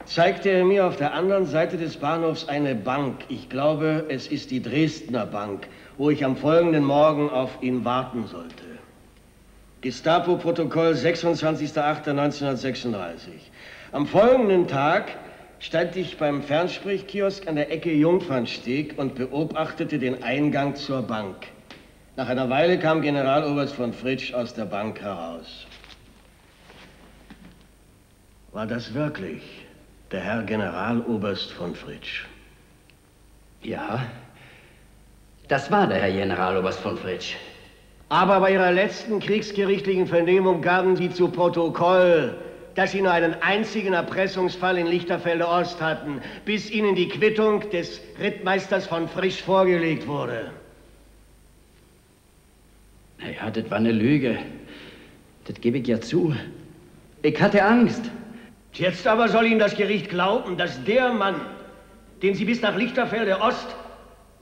zeigte er mir auf der anderen Seite des Bahnhofs eine Bank. Ich glaube, es ist die Dresdner Bank, wo ich am folgenden Morgen auf ihn warten sollte. Gestapo-Protokoll 26.08.1936. Am folgenden Tag stand ich beim Fernsprechkiosk an der Ecke Jungfernsteg und beobachtete den Eingang zur Bank. Nach einer Weile kam Generaloberst von Fritsch aus der Bank heraus. War das wirklich der Herr Generaloberst von Fritsch? Ja, das war der Herr Generaloberst von Fritsch. Aber bei Ihrer letzten kriegsgerichtlichen Vernehmung gaben Sie zu Protokoll, dass Sie nur einen einzigen Erpressungsfall in Lichterfelde Ost hatten, bis Ihnen die Quittung des Rittmeisters von Frisch vorgelegt wurde. Ja, das war eine Lüge. Das gebe ich ja zu. Ich hatte Angst. Jetzt aber soll Ihnen das Gericht glauben, dass der Mann, dem Sie bis nach Lichterfelde Ost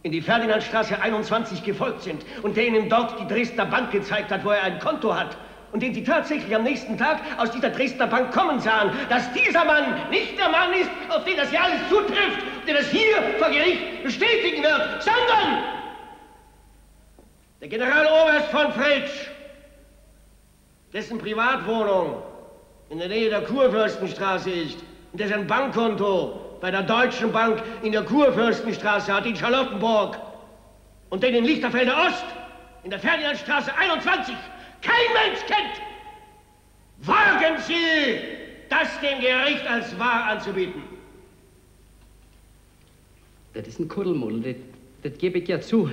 in die Ferdinandstraße 21 gefolgt sind und der Ihnen dort die Dresdner Bank gezeigt hat, wo er ein Konto hat und den Sie tatsächlich am nächsten Tag aus dieser Dresdner Bank kommen sahen, dass dieser Mann nicht der Mann ist, auf den das hier alles zutrifft, der das hier vor Gericht bestätigen wird, sondern der Generaloberst von Fritsch, dessen Privatwohnung in der Nähe der Kurfürstenstraße ist und der sein Bankkonto bei der Deutschen Bank in der Kurfürstenstraße hat, in Charlottenburg. Und den in Lichterfelde Ost, in der Ferdinandstraße 21, kein Mensch kennt. Wagen Sie, das dem Gericht als wahr anzubieten. Das ist ein Kuddelmuddel, das, das gebe ich ja zu.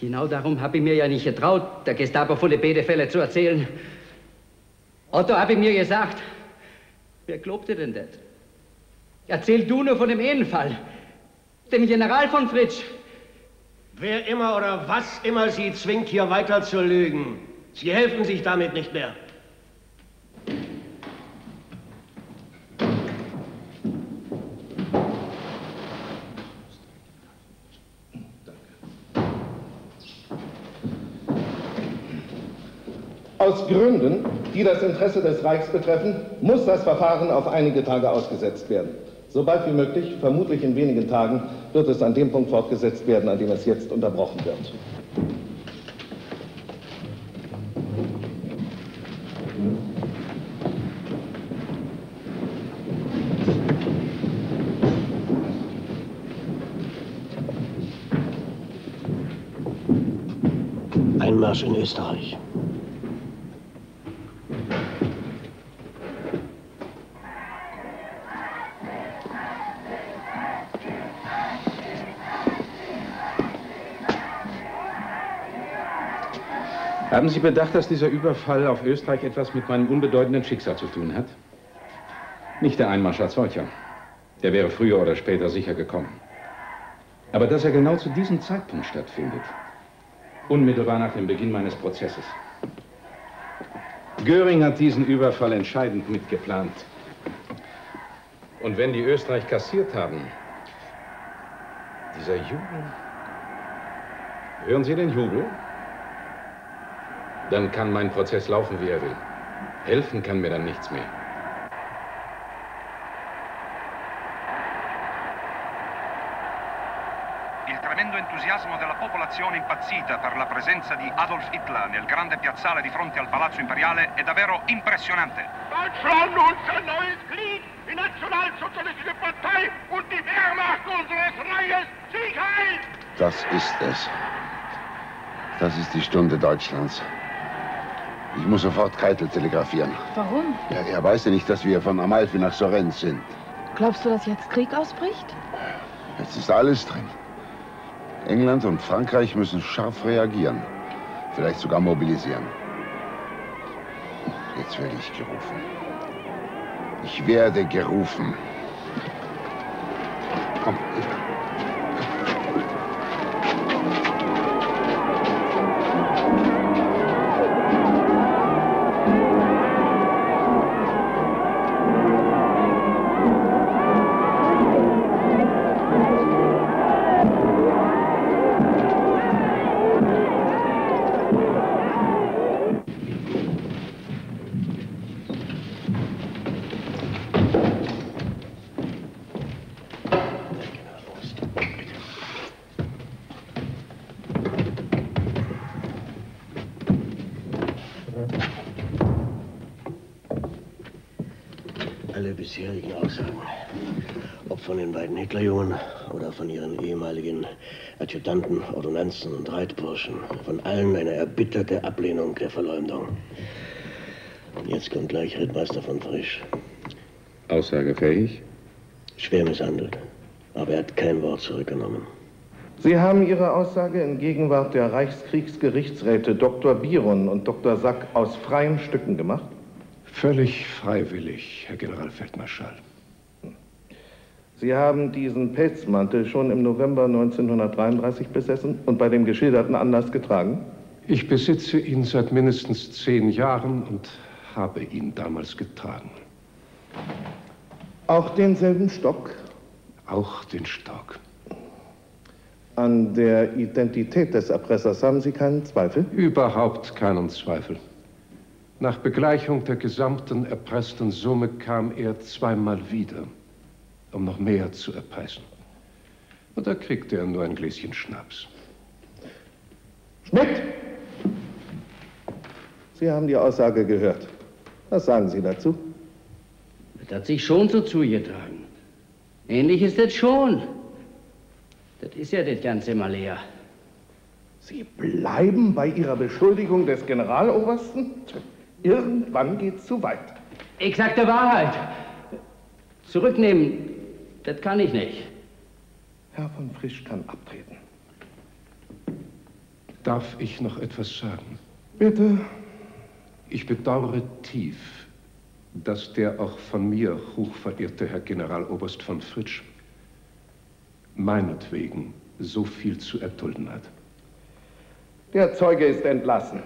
Genau darum habe ich mir ja nicht getraut, der Gestapo von den Bedefällen zu erzählen. Otto habe ich mir gesagt, wer glaubt dir denn das? Erzähl du nur von dem Ehenfall, dem General von Fritsch. Wer immer oder was immer Sie zwingt, hier weiter zu lügen, Sie helfen sich damit nicht mehr. Aus Gründen, die das Interesse des Reichs betreffen, muss das Verfahren auf einige Tage ausgesetzt werden. So bald wie möglich, vermutlich in wenigen Tagen, wird es an dem Punkt fortgesetzt werden, an dem es jetzt unterbrochen wird. Einmarsch in Österreich. Haben Sie bedacht, dass dieser Überfall auf Österreich etwas mit meinem unbedeutenden Schicksal zu tun hat? Nicht der Einmarsch als solcher. Der wäre früher oder später sicher gekommen. Aber dass er genau zu diesem Zeitpunkt stattfindet. Unmittelbar nach dem Beginn meines Prozesses. Göring hat diesen Überfall entscheidend mitgeplant. Und wenn die Österreich kassiert haben, dieser Jubel. Hören Sie den Jubel? Dann kann mein Prozess laufen, wie er will. Helfen kann mir dann nichts mehr. Il tremendo entusiasmo della popolazione impazzita per la presenza di Adolf Hitler nel grande piazzale di fronte al Palazzo Imperiale è davvero impressionante. Deutschland, unser neues Glied, die Nationalsozialistische Partei und die Wehrmacht unseres Reiches, Sieg heil! Das ist es. Das ist die Stunde Deutschlands. Ich muss sofort Keitel telegrafieren. Warum? Ja, er weiß ja nicht, dass wir von Amalfi nach Sorrent sind. Glaubst du, dass jetzt Krieg ausbricht? Jetzt ist alles drin. England und Frankreich müssen scharf reagieren. Vielleicht sogar mobilisieren. Jetzt werde ich gerufen. Ich werde gerufen. Komm, Hitlerjungen oder von ihren ehemaligen Adjutanten, Ordonnanzen und Reitburschen, von allen eine erbitterte Ablehnung der Verleumdung. Und jetzt kommt gleich Rittmeister von Frisch. Aussagefähig? Schwer misshandelt, aber er hat kein Wort zurückgenommen. Sie haben Ihre Aussage in Gegenwart der Reichskriegsgerichtsräte Dr. Biron und Dr. Sack aus freien Stücken gemacht? Völlig freiwillig, Herr Generalfeldmarschall. Sie haben diesen Pelzmantel schon im November 1933 besessen und bei dem geschilderten Anlass getragen? Ich besitze ihn seit mindestens zehn Jahren und habe ihn damals getragen. Auch denselben Stock? Auch den Stock. An der Identität des Erpressers haben Sie keinen Zweifel? Überhaupt keinen Zweifel. Nach Begleichung der gesamten erpressten Summe kam er zweimal wieder, um noch mehr zu erpressen. Und da kriegte er nur ein Gläschen Schnaps. Schmidt! Sie haben die Aussage gehört. Was sagen Sie dazu? Das hat sich schon so zugetragen. Ähnlich ist das schon. Das ist ja das Ganze mal leer. Sie bleiben bei Ihrer Beschuldigung des Generalobersten? Irgendwann geht's zu weit. Exakte Wahrheit. Zurücknehmen, das kann ich nicht. Herr von Frisch kann abtreten. Darf ich noch etwas sagen? Bitte. Ich bedauere tief, dass der auch von mir hochverehrte Herr Generaloberst von Fritsch meinetwegen so viel zu erdulden hat. Der Zeuge ist entlassen.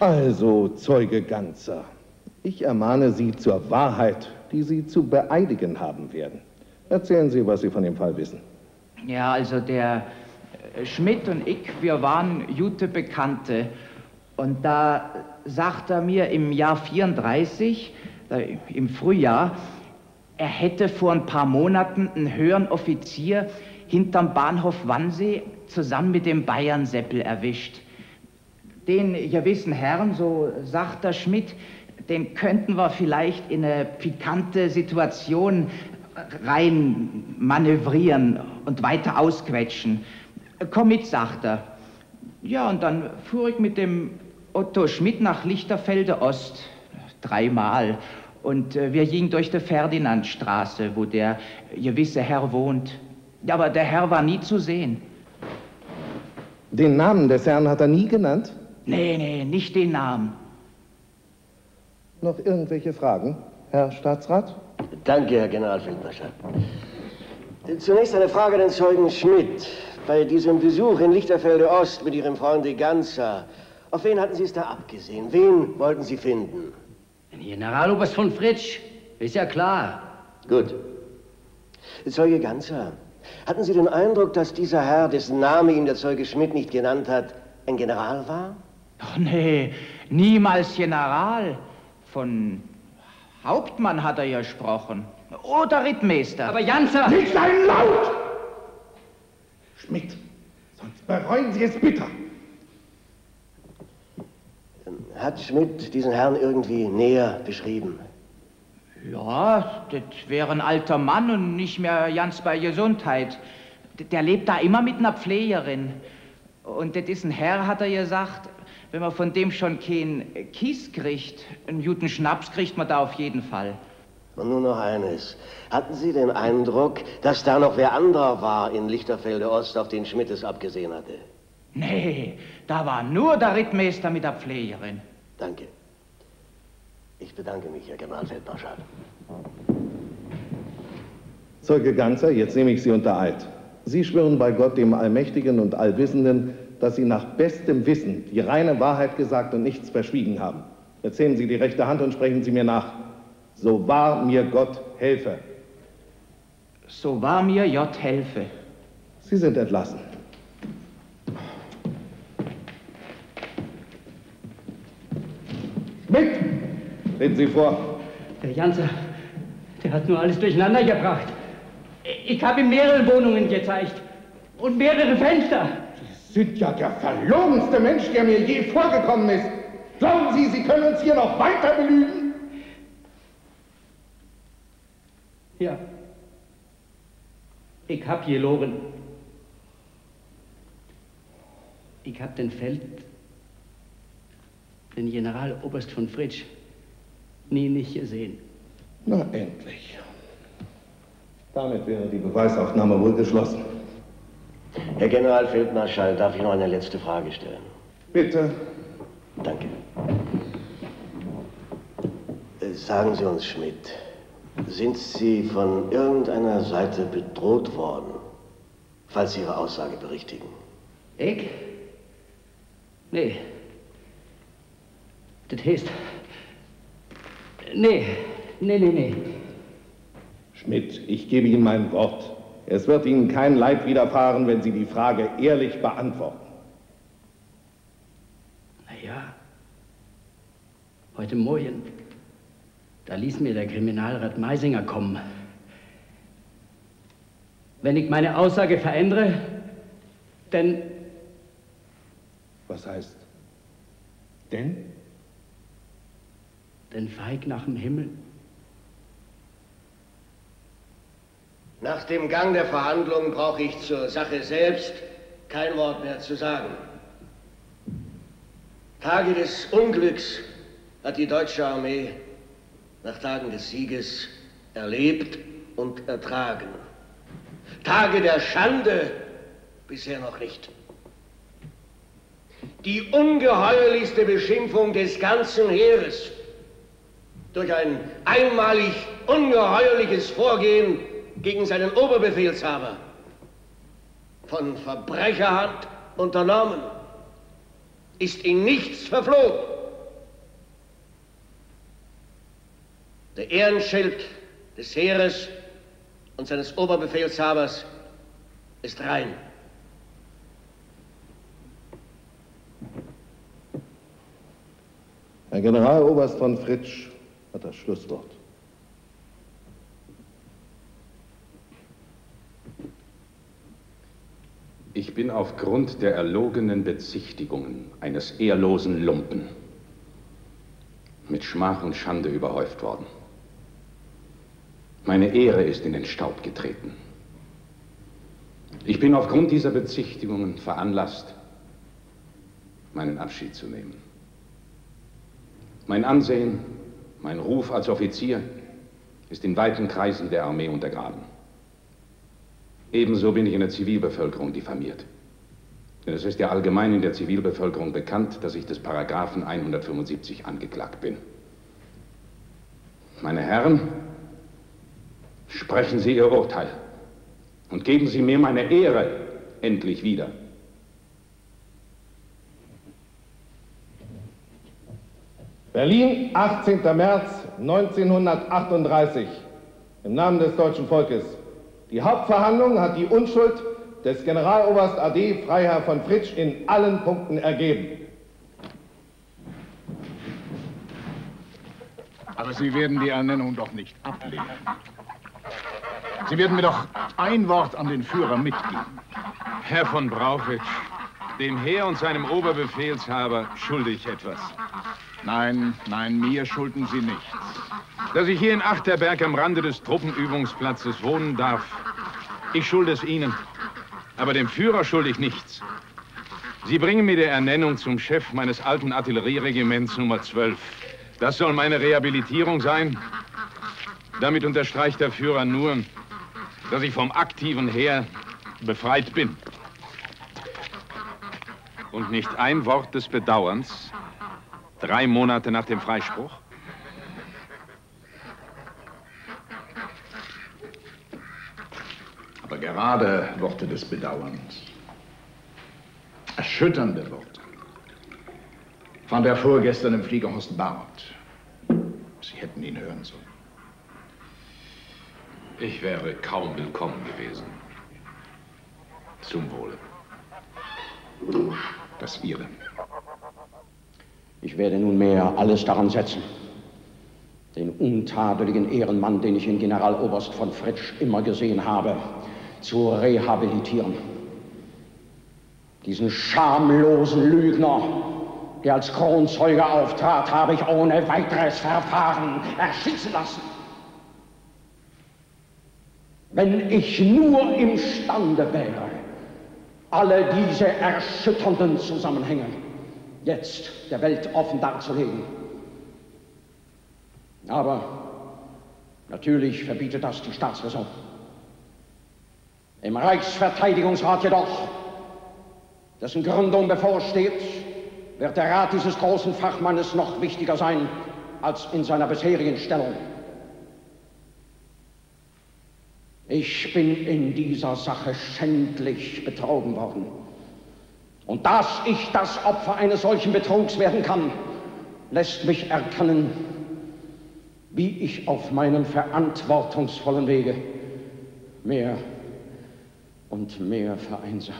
Also, Zeuge Ganzer, ich ermahne Sie zur Wahrheit, die Sie zu beeidigen haben werden. Erzählen Sie, was Sie von dem Fall wissen. Ja, also der äh, Schmidt und ich, wir waren gute Bekannte. Und da sagt er mir im Jahr 34, äh, im Frühjahr, er hätte vor ein paar Monaten einen höheren Offizier hinterm Bahnhof Wannsee zusammen mit dem Bayern Seppel erwischt. Den gewissen Herrn, so sagt der Schmidt, den könnten wir vielleicht in eine pikante Situation rein manövrieren und weiter ausquetschen. Komm mit, sagt er. Ja, und dann fuhr ich mit dem Otto Schmidt nach Lichterfelde Ost. Dreimal. Und äh, wir gingen durch die Ferdinandstraße, wo der gewisse Herr wohnt. Aber der Herr war nie zu sehen. Den Namen des Herrn hat er nie genannt? Nee, nee, nicht den Namen. Noch irgendwelche Fragen, Herr Staatsrat? Danke, Herr Generalfeldmarschall. Zunächst eine Frage an den Zeugen Schmidt. Bei diesem Besuch in Lichterfelde Ost mit Ihrem Freunde Ganzer, auf wen hatten Sie es da abgesehen? Wen wollten Sie finden? Den Generaloberst von Fritsch, ist ja klar. Gut. Zeuge Ganzer, hatten Sie den Eindruck, dass dieser Herr, dessen Name Ihnen der Zeuge Schmidt nicht genannt hat, ein General war? Oh, nee, niemals General. Von Hauptmann hat er ja gesprochen. Oder Rittmeister. Aber Janzer! Nicht ein Laut! Schmidt, sonst bereuen Sie es bitter. Hat Schmidt diesen Herrn irgendwie näher beschrieben? Ja, das wäre ein alter Mann und nicht mehr ganz bei Gesundheit. Der lebt da immer mit einer Pflegerin. Und das ist ein Herr, hat er gesagt, wenn man von dem schon keinen Kies kriegt, einen guten Schnaps kriegt man da auf jeden Fall. Und nur noch eines. Hatten Sie den Eindruck, dass da noch wer anderer war in Lichterfelde Ost, auf den Schmidt es abgesehen hatte? Nee, da war nur der Rittmeister mit der Pflegerin. Danke. Ich bedanke mich, Herr Generalfeldmarschall. Zeuge Ganzer, jetzt nehme ich Sie unter Eid. Sie schwören bei Gott, dem Allmächtigen und Allwissenden, dass Sie nach bestem Wissen die reine Wahrheit gesagt und nichts verschwiegen haben. Erzählen Sie die rechte Hand und sprechen Sie mir nach. So wahr mir Gott helfe. So wahr mir Gott helfe. Sie sind entlassen. Schmidt! Treten Sie vor. Der Janzer, der hat nur alles durcheinander gebracht. Ich habe ihm mehrere Wohnungen gezeigt und mehrere Fenster. Sind ja der verlogenste Mensch, der mir je vorgekommen ist. Glauben Sie, Sie können uns hier noch weiter belügen? Ja. Ich hab gelogen. Ich hab den Feld, den Generaloberst von Fritsch, nie nicht gesehen. Na endlich. Damit wäre die Beweisaufnahme wohl geschlossen. Herr Generalfeldmarschall, darf ich noch eine letzte Frage stellen? Bitte. Danke. Äh, Sagen Sie uns, Schmidt, sind Sie von irgendeiner Seite bedroht worden, falls Sie Ihre Aussage berichtigen? Ich? Nee. Das heißt. Nee, nee, nee, nee. Schmidt, ich gebe Ihnen mein Wort. Es wird Ihnen kein Leid widerfahren, wenn Sie die Frage ehrlich beantworten. Naja. Heute Morgen, da ließ mir der Kriminalrat Meisinger kommen. Wenn ich meine Aussage verändere, dann Was heißt? Denn? dann fahr ich nach dem Himmel. Nach dem Gang der Verhandlungen brauche ich zur Sache selbst kein Wort mehr zu sagen. Tage des Unglücks hat die deutsche Armee nach Tagen des Sieges erlebt und ertragen. Tage der Schande bisher noch nicht. Die ungeheuerlichste Beschimpfung des ganzen Heeres durch ein einmalig ungeheuerliches Vorgehen gegen seinen Oberbefehlshaber von Verbrecherhand unternommen, ist in nichts verflogen. Der Ehrenschild des Heeres und seines Oberbefehlshabers ist rein. Herr Generaloberst von Fritsch hat das Schlusswort. Ich bin aufgrund der erlogenen Bezichtigungen eines ehrlosen Lumpen mit Schmach und Schande überhäuft worden. Meine Ehre ist in den Staub getreten. Ich bin aufgrund dieser Bezichtigungen veranlasst, meinen Abschied zu nehmen. Mein Ansehen, mein Ruf als Offizier ist in weiten Kreisen der Armee untergraben. Ebenso bin ich in der Zivilbevölkerung diffamiert. Denn es ist ja allgemein in der Zivilbevölkerung bekannt, dass ich des Paragraphen 175 angeklagt bin. Meine Herren, sprechen Sie Ihr Urteil und geben Sie mir meine Ehre endlich wieder. Berlin, 18. März 1938. Im Namen des deutschen Volkes. Die Hauptverhandlung hat die Unschuld des Generaloberst AD Freiherr von Fritsch in allen Punkten ergeben. Aber Sie werden die Ernennung doch nicht ablehnen. Sie werden mir doch ein Wort an den Führer mitgeben. Herr von Brauchitsch, dem Heer und seinem Oberbefehlshaber schulde ich etwas. Nein, nein, mir schulden Sie nichts. Dass ich hier in Achterberg am Rande des Truppenübungsplatzes wohnen darf, ich schulde es Ihnen. Aber dem Führer schulde ich nichts. Sie bringen mir die Ernennung zum Chef meines alten Artillerieregiments Nummer 12. Das soll meine Rehabilitierung sein. Damit unterstreicht der Führer nur, dass ich vom aktiven Heer befreit bin. Und nicht ein Wort des Bedauerns, drei Monate nach dem Freispruch? Aber gerade Worte des Bedauerns. Erschütternde Worte. Von der vorgestern im Fliegerhorst Barth. Sie hätten ihn hören sollen. Ich wäre kaum willkommen gewesen. Zum Wohle. Das Ihre. Ich werde nunmehr alles daran setzen, den untadeligen Ehrenmann, den ich in Generaloberst von Fritsch immer gesehen habe, zu rehabilitieren. Diesen schamlosen Lügner, der als Kronzeuge auftrat, habe ich ohne weiteres Verfahren erschießen lassen. Wenn ich nur imstande wäre, alle diese erschütternden Zusammenhänge jetzt der Welt offen darzulegen. Aber natürlich verbietet das die Staatsräson. Im Reichsverteidigungsrat jedoch, dessen Gründung bevorsteht, wird der Rat dieses großen Fachmannes noch wichtiger sein als in seiner bisherigen Stellung. Ich bin in dieser Sache schändlich betrogen worden. Und dass ich das Opfer eines solchen Betrugs werden kann, lässt mich erkennen, wie ich auf meinem verantwortungsvollen Wege mehr und mehr vereinsame.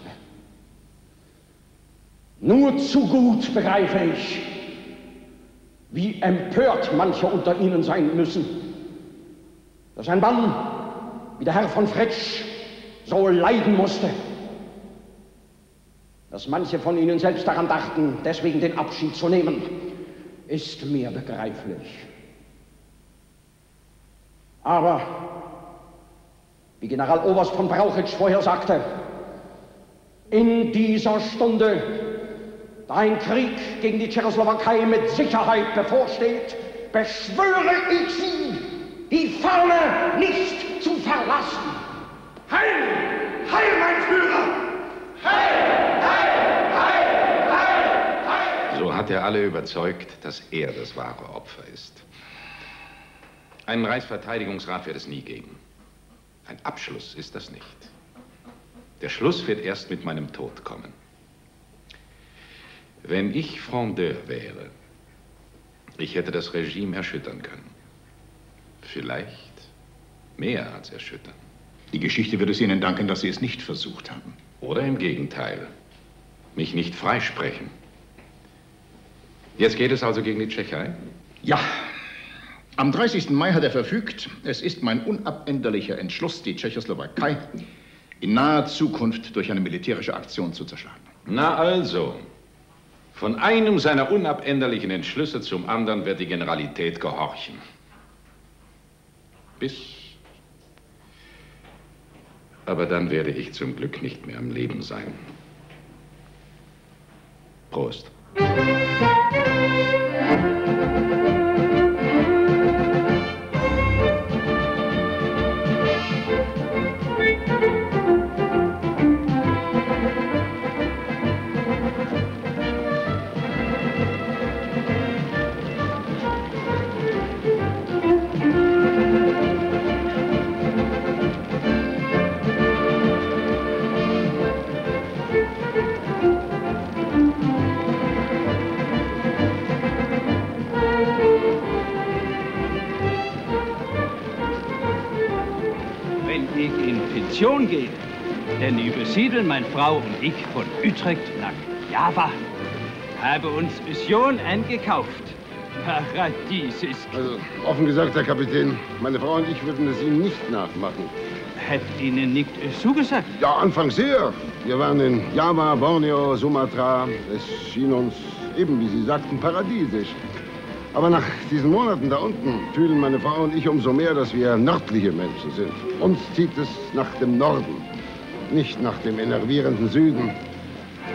Nur zu gut begreife ich, wie empört manche unter Ihnen sein müssen, dass ein Mann wie der Herr von Fritsch so leiden musste, dass manche von Ihnen selbst daran dachten, deswegen den Abschied zu nehmen, ist mir begreiflich. Aber, wie Generaloberst von Brauchitsch vorher sagte, in dieser Stunde, da ein Krieg gegen die Tschechoslowakei mit Sicherheit bevorsteht, beschwöre ich Sie, die Fahne nicht zu verlassen. Heil! Heil, mein Führer! Heil! Heil! Heil! Heil! Heil! So hat er alle überzeugt, dass er das wahre Opfer ist. Einen Reichsverteidigungsrat wird es nie geben. Ein Abschluss ist das nicht. Der Schluss wird erst mit meinem Tod kommen. Wenn ich Frondeur wäre, ich hätte das Regime erschüttern können. Vielleicht mehr als erschüttern. Die Geschichte wird es Ihnen danken, dass Sie es nicht versucht haben. Oder im Gegenteil, mich nicht freisprechen. Jetzt geht es also gegen die Tschechei? Ja. Am 30. Mai hat er verfügt, es ist mein unabänderlicher Entschluss, die Tschechoslowakei in naher Zukunft durch eine militärische Aktion zu zerschlagen. Na also, von einem seiner unabänderlichen Entschlüsse zum anderen wird die Generalität gehorchen. Bis. Aber dann werde ich zum Glück nicht mehr am Leben sein. Prost. Pension gehe, dann übersiedeln meine Frau und ich von Utrecht nach Java. Habe uns Mission eingekauft. Paradies ist. Also, offen gesagt, Herr Kapitän, meine Frau und ich würden es Ihnen nicht nachmachen. Hat Ihnen nicht zugesagt? Ja, anfangs sehr. Wir waren in Java, Borneo, Sumatra. Es schien uns, eben wie Sie sagten, paradiesisch. Aber nach diesen Monaten da unten fühlen meine Frau und ich umso mehr, dass wir nördliche Menschen sind. Uns zieht es nach dem Norden, nicht nach dem enervierenden Süden.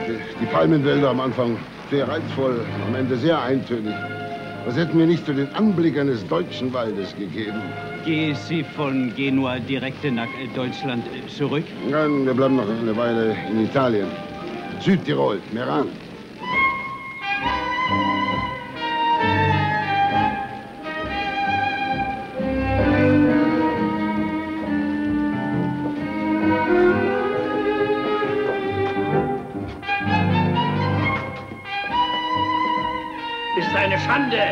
Die, die Palmenwälder am Anfang sehr reizvoll, am Ende sehr eintönig. Was hätten wir nicht für den Anblick eines deutschen Waldes gegeben? Gehe Sie von Genua direkt nach Deutschland zurück? Nein, wir bleiben noch eine Weile in Italien. Südtirol, Meran. Schande!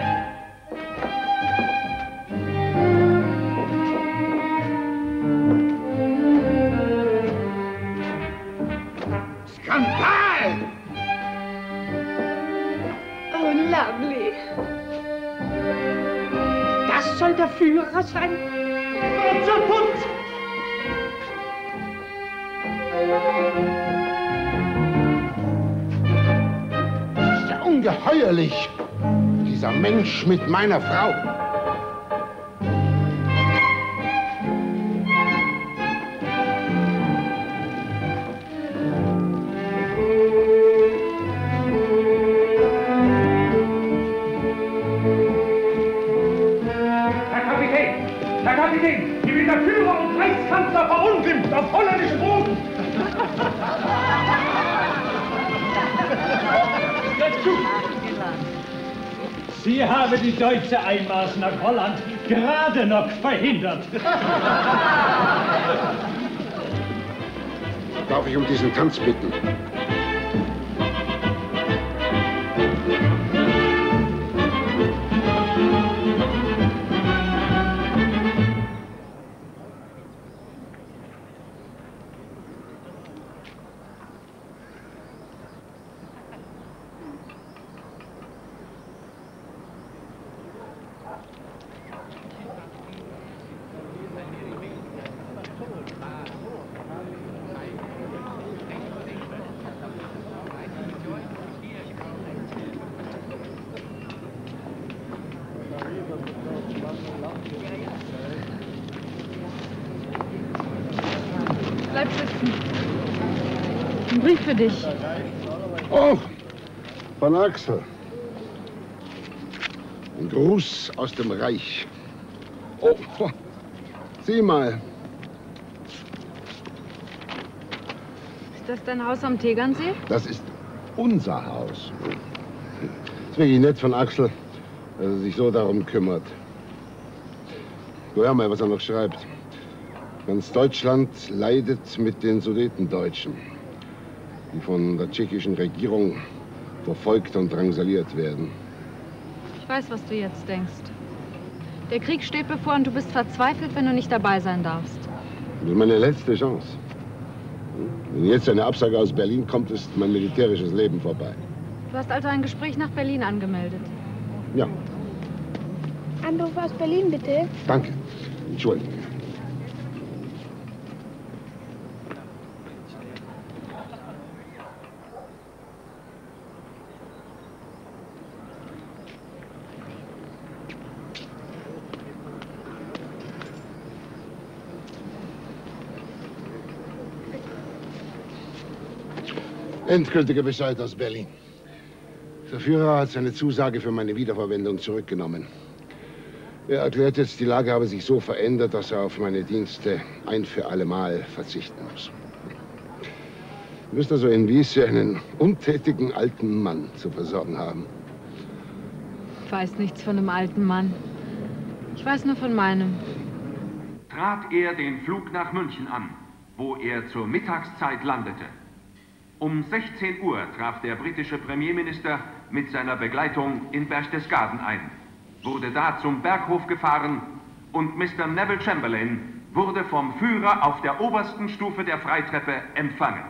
Skandal! Oh, lovely. Das soll der Führer sein? Unser Putz! ist ja ungeheuerlich. Dieser Mensch mit meiner Frau. Ich habe die deutsche Einmarsch nach Holland gerade noch verhindert. Darf ich um diesen Tanz bitten? Von Axel. Ein Gruß aus dem Reich. Oh, sieh mal. Ist das dein Haus am Tegernsee? Das ist unser Haus. Ist wirklich nett von Axel, dass er sich so darum kümmert. Du hör mal, was er noch schreibt. Ganz Deutschland leidet mit den Sudetendeutschen, die von der tschechischen Regierung verfolgt und drangsaliert werden. Ich weiß, was du jetzt denkst. Der Krieg steht bevor und du bist verzweifelt, wenn du nicht dabei sein darfst. Das ist meine letzte Chance. Wenn jetzt eine Absage aus Berlin kommt, ist mein militärisches Leben vorbei. Du hast also ein Gespräch nach Berlin angemeldet. Ja, Anruf aus Berlin, bitte. danke. Entschuldigung. Endgültiger Bescheid aus Berlin. Der Führer hat seine Zusage für meine Wiederverwendung zurückgenommen. Er erklärt jetzt, die Lage habe sich so verändert, dass er auf meine Dienste ein für allemal verzichten muss. Du wirst also in Wiese einen untätigen alten Mann zu versorgen haben. Ich weiß nichts von dem alten Mann. Ich weiß nur von meinem. trat er den Flug nach München an, wo er zur Mittagszeit landete. Um 16 Uhr traf der britische Premierminister mit seiner Begleitung in Berchtesgaden ein, wurde da zum Berghof gefahren und Mr. Neville Chamberlain wurde vom Führer auf der obersten Stufe der Freitreppe empfangen.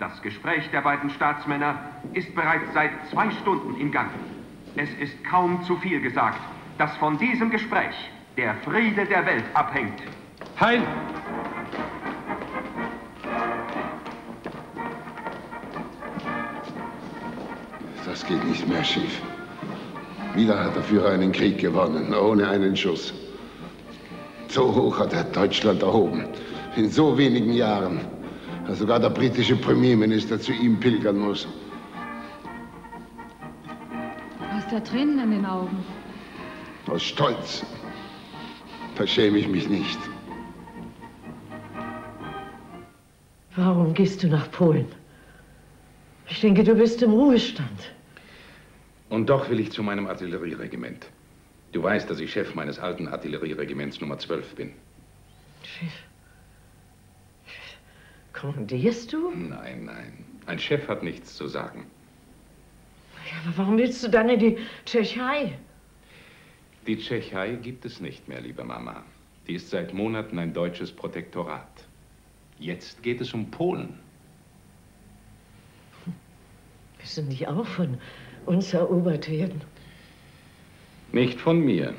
Das Gespräch der beiden Staatsmänner ist bereits seit zwei Stunden im Gang. Es ist kaum zu viel gesagt, dass von diesem Gespräch der Friede der Welt abhängt. Heil! Das geht nicht mehr schief. Wieder hat der Führer einen Krieg gewonnen, ohne einen Schuss. So hoch hat er Deutschland erhoben. In so wenigen Jahren, dass sogar der britische Premierminister zu ihm pilgern muss. Du hast ja Tränen in den Augen. Aus Stolz verschäme ich mich nicht. Warum gehst du nach Polen? Ich denke, du bist im Ruhestand. Und doch will ich zu meinem Artillerieregiment. Du weißt, dass ich Chef meines alten Artillerieregiments Nummer 12 bin. Chef. Kommandierst du? Nein, nein. Ein Chef hat nichts zu sagen. Ja, aber warum willst du dann in die Tschechei? Die Tschechei gibt es nicht mehr, liebe Mama. Die ist seit Monaten ein deutsches Protektorat. Jetzt geht es um Polen. Willst du nicht auch von uns erobert werden? Nicht von mir.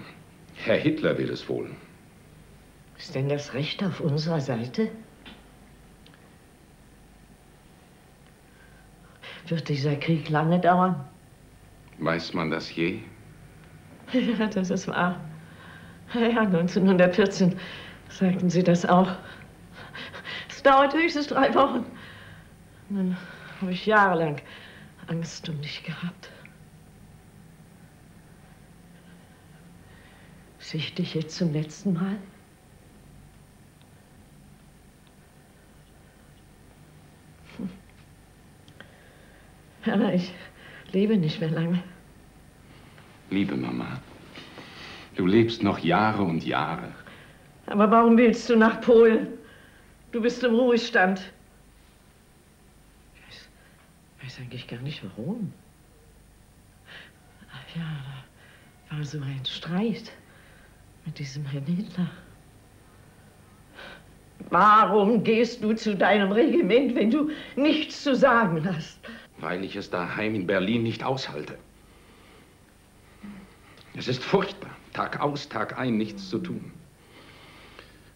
Herr Hitler will es wohl. Ist denn das Recht auf unserer Seite? Wird dieser Krieg lange dauern? Weiß man das je? Ja, das ist wahr. Ja, 1914 sagten sie das auch. Es dauert höchstens drei Wochen. Dann habe ich jahrelang Angst um dich gehabt. Sehe ich dich jetzt zum letzten Mal? Hm. Aber ich lebe nicht mehr lange. Liebe Mama, du lebst noch Jahre und Jahre. Aber warum willst du nach Polen? Du bist im Ruhestand. Ich weiß, weiß eigentlich gar nicht warum. Ach ja, da war so ein Streit mit diesem Herrn Hitler. Warum gehst du zu deinem Regiment, wenn du nichts zu sagen hast? Weil ich es daheim in Berlin nicht aushalte. Es ist furchtbar, Tag aus, Tag ein nichts zu tun.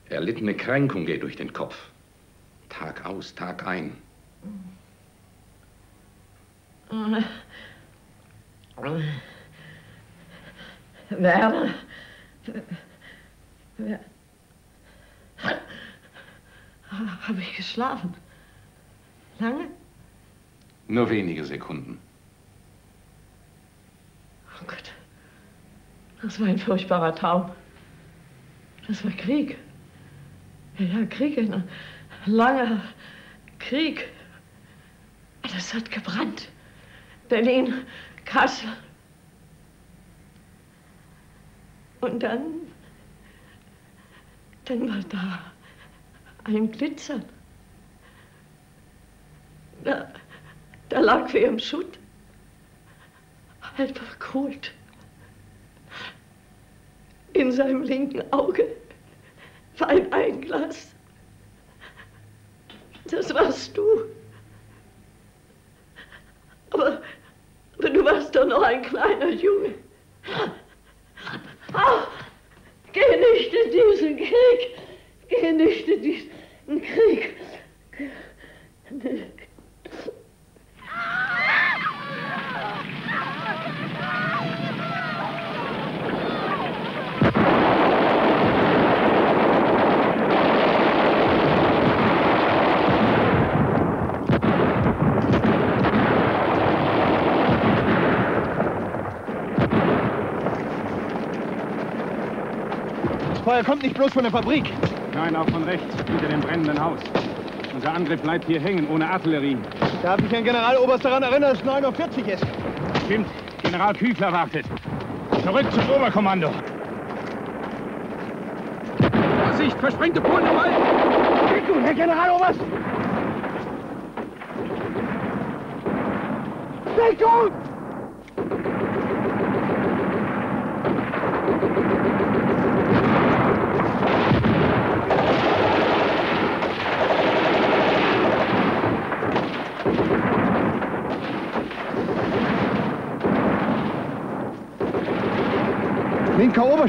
Erlittene Kränkung geht durch den Kopf. Tag aus, Tag ein. Werner. Wer... Habe ich geschlafen? Lange? Nur wenige Sekunden. Oh Gott. Das war ein furchtbarer Traum. Das war Krieg. Ja, ja, Krieg, ein langer Krieg. Das hat gebrannt. Berlin, Kassel. Und dann, dann war da ein Glitzern. Da, da lag wer im Schutt, halb verkohlt. In seinem linken Auge war ein Einglas. Das warst du. Aber, aber du warst doch noch ein kleiner Junge. Ah, geh nicht in diesen Krieg. Geh nicht in diesen Krieg. Das Feuer kommt nicht bloß von der Fabrik. Nein, auch von rechts, hinter dem brennenden Haus. Unser Angriff bleibt hier hängen, ohne Artillerie. Darf ich Herrn Generaloberst daran erinnern, dass es 9.40 Uhr ist? Stimmt, General Küchler wartet. Zurück zum Oberkommando. Vorsicht, versprengte Polen im Wald! Deckung, Herr Generaloberst! Deckung!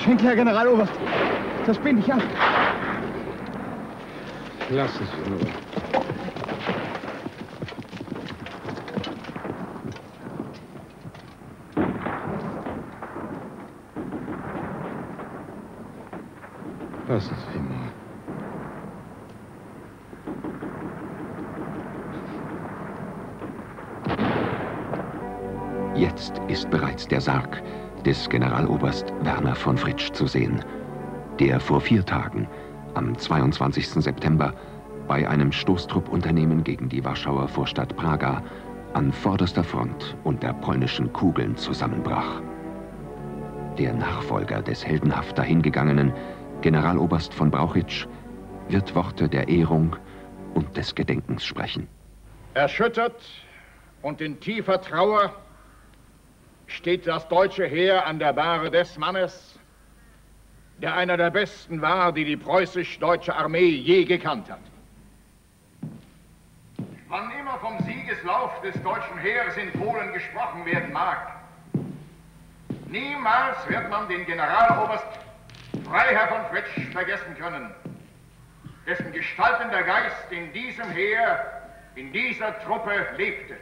Oberschenkel, Herr Generaloberst. Das bin ich. Lassen Sie nur. Lassen des Generaloberst Werner von Fritsch zu sehen, der vor vier Tagen, am 22. September, bei einem Stoßtruppunternehmen gegen die Warschauer Vorstadt Praga an vorderster Front unter polnischen Kugeln zusammenbrach. Der Nachfolger des heldenhaft dahingegangenen Generaloberst von Brauchitsch wird Worte der Ehrung und des Gedenkens sprechen. Erschüttert und in tiefer Trauer steht das deutsche Heer an der Bahre des Mannes, der einer der besten war, die die preußisch-deutsche Armee je gekannt hat. Wann immer vom Siegeslauf des deutschen Heeres in Polen gesprochen werden mag, niemals wird man den Generaloberst Freiherr von Fritsch vergessen können, dessen gestaltender Geist in diesem Heer, in dieser Truppe lebte.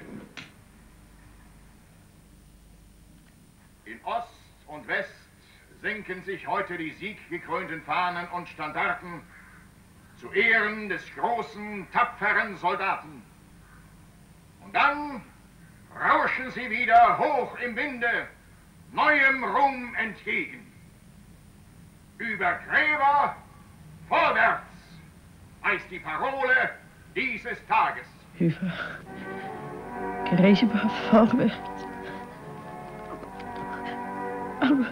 In Ost und West senken sich heute die sieggekrönten Fahnen und Standarten zu Ehren des großen, tapferen Soldaten. Und dann rauschen sie wieder hoch im Winde, neuem Ruhm entgegen. Über Gräber vorwärts heißt die Parole dieses Tages. Über Gräber vorwärts. Aber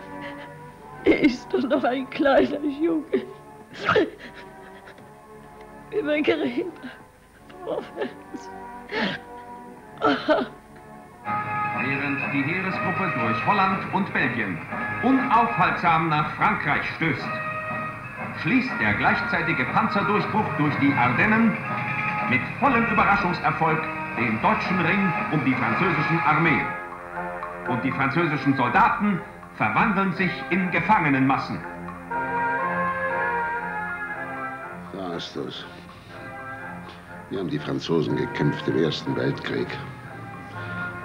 er ist doch noch ein kleiner Junge. Über Gräber, vorwärts. Während die Heeresgruppe durch Holland und Belgien unaufhaltsam nach Frankreich stößt, schließt der gleichzeitige Panzerdurchbruch durch die Ardennen mit vollem Überraschungserfolg den deutschen Ring um die französischen Armee. Und die französischen Soldaten verwandeln sich in Gefangenenmassen. Da ist es. Wir haben die Franzosen gekämpft im Ersten Weltkrieg.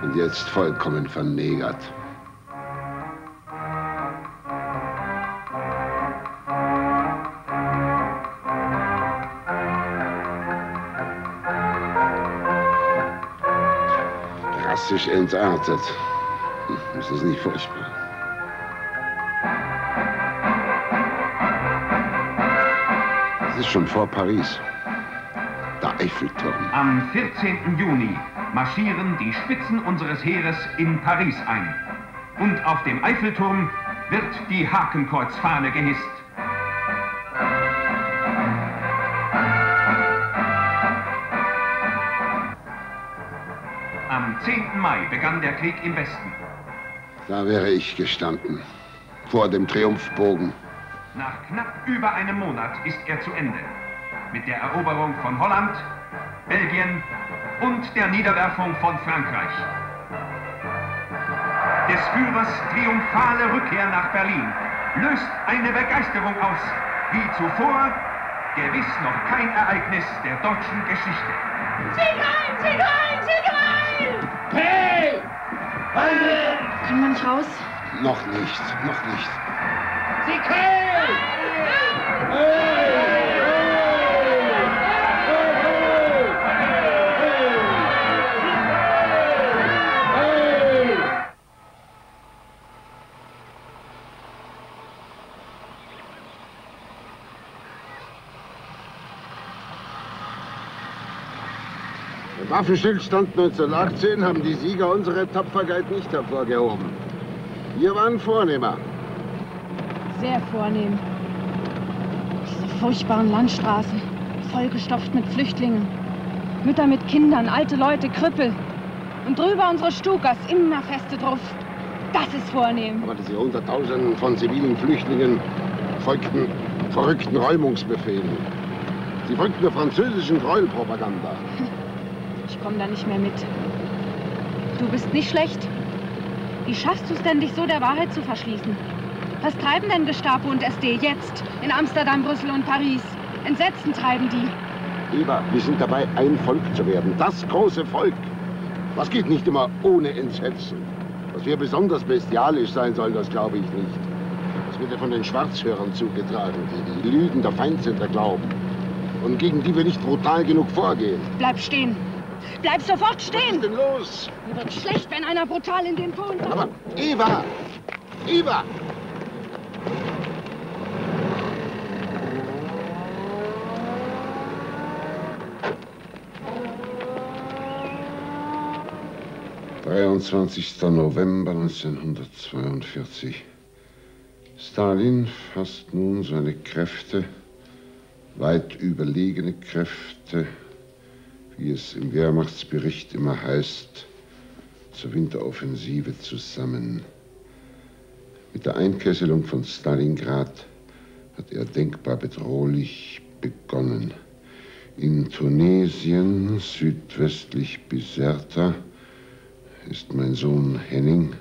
Und jetzt vollkommen vernegert. Rassisch entartet. Hm, Ist das nicht furchtbar? Ist schon vor Paris. Der Eiffelturm. Am 14. Juni marschieren die Spitzen unseres Heeres in Paris ein. Und auf dem Eiffelturm wird die Hakenkreuzfahne gehisst. Am 10. Mai begann der Krieg im Westen. Da wäre ich gestanden. Vor dem Triumphbogen. Nach knapp über einem Monat ist er zu Ende. Mit der Eroberung von Holland, Belgien und der Niederwerfung von Frankreich. Des Führers triumphale Rückkehr nach Berlin löst eine Begeisterung aus, wie zuvor gewiss noch kein Ereignis der deutschen Geschichte. Sieg ein! Sieg ein! Sieg ein! Hey! Alle! Kann man nicht raus? Noch nicht, noch nicht. Sieg heil! Im Waffenstillstand 1918 haben die Sieger unsere Tapferkeit nicht hervorgehoben. Wir waren Vornehmer. Sehr vornehm. Diese furchtbaren Landstraßen, vollgestopft mit Flüchtlingen. Mütter mit Kindern, alte Leute, Krüppel. Und drüber unsere Stukas, immer feste Druft. Das ist vornehm. Aber diese Hunderttausenden von zivilen Flüchtlingen folgten verrückten Räumungsbefehlen. Sie folgten der französischen Gräuelpropaganda. Ich komme da nicht mehr mit. Du bist nicht schlecht. Wie schaffst du es denn, dich so der Wahrheit zu verschließen? Was treiben denn Gestapo und SD jetzt in Amsterdam, Brüssel und Paris? Entsetzen treiben die. Eva, wir sind dabei, ein Volk zu werden. Das große Volk. Das geht nicht immer ohne Entsetzen. Dass wir besonders bestialisch sein sollen, das glaube ich nicht. Das wird ja von den Schwarzhörern zugetragen, die die Lügen der Feindsender glauben. Und gegen die wir nicht brutal genug vorgehen. Bleib stehen. Bleib sofort stehen. Was ist denn los? Mir wird schlecht, wenn einer brutal in den Po Aber Eva! Eva! »23. November 1942. Stalin fasst nun seine Kräfte, weit überlegene Kräfte, wie es im Wehrmachtsbericht immer heißt, zur Winteroffensive zusammen. Mit der Einkesselung von Stalingrad hat er denkbar bedrohlich begonnen. In Tunesien, südwestlich Biserta, ist mein Sohn Henning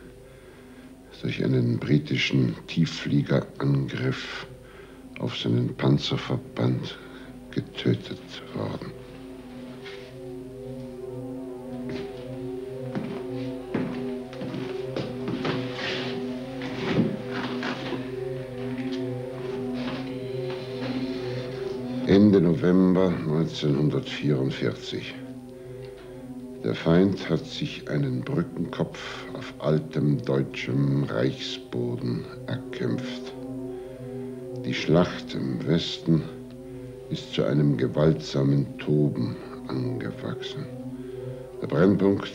durch einen britischen Tieffliegerangriff auf seinen Panzerverband getötet worden. Ende November 1944. Der Feind hat sich einen Brückenkopf auf altem deutschem Reichsboden erkämpft. Die Schlacht im Westen ist zu einem gewaltsamen Toben angewachsen. Der Brennpunkt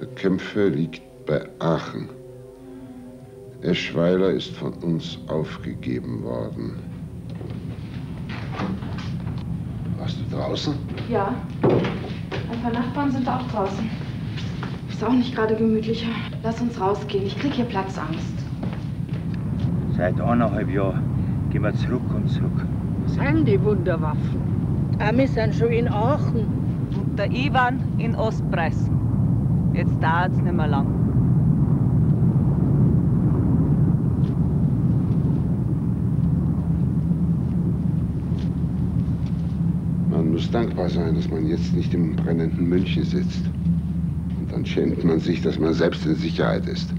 der Kämpfe liegt bei Aachen. Eschweiler ist von uns aufgegeben worden. Warst du draußen? Ja. Ein paar Nachbarn sind auch draußen. Ist auch nicht gerade gemütlicher. Lass uns rausgehen. Ich krieg hier Platzangst. Seit eineinhalb Jahren gehen wir zurück und zurück. Sind die Wunderwaffen? Ah, wir sind schon in Aachen. Und der Ivan in Ostpreußen. Jetzt dauert's nicht mehr lang. Man muss dankbar sein, dass man jetzt nicht im brennenden München sitzt. Und dann schämt man sich, dass man selbst in Sicherheit ist.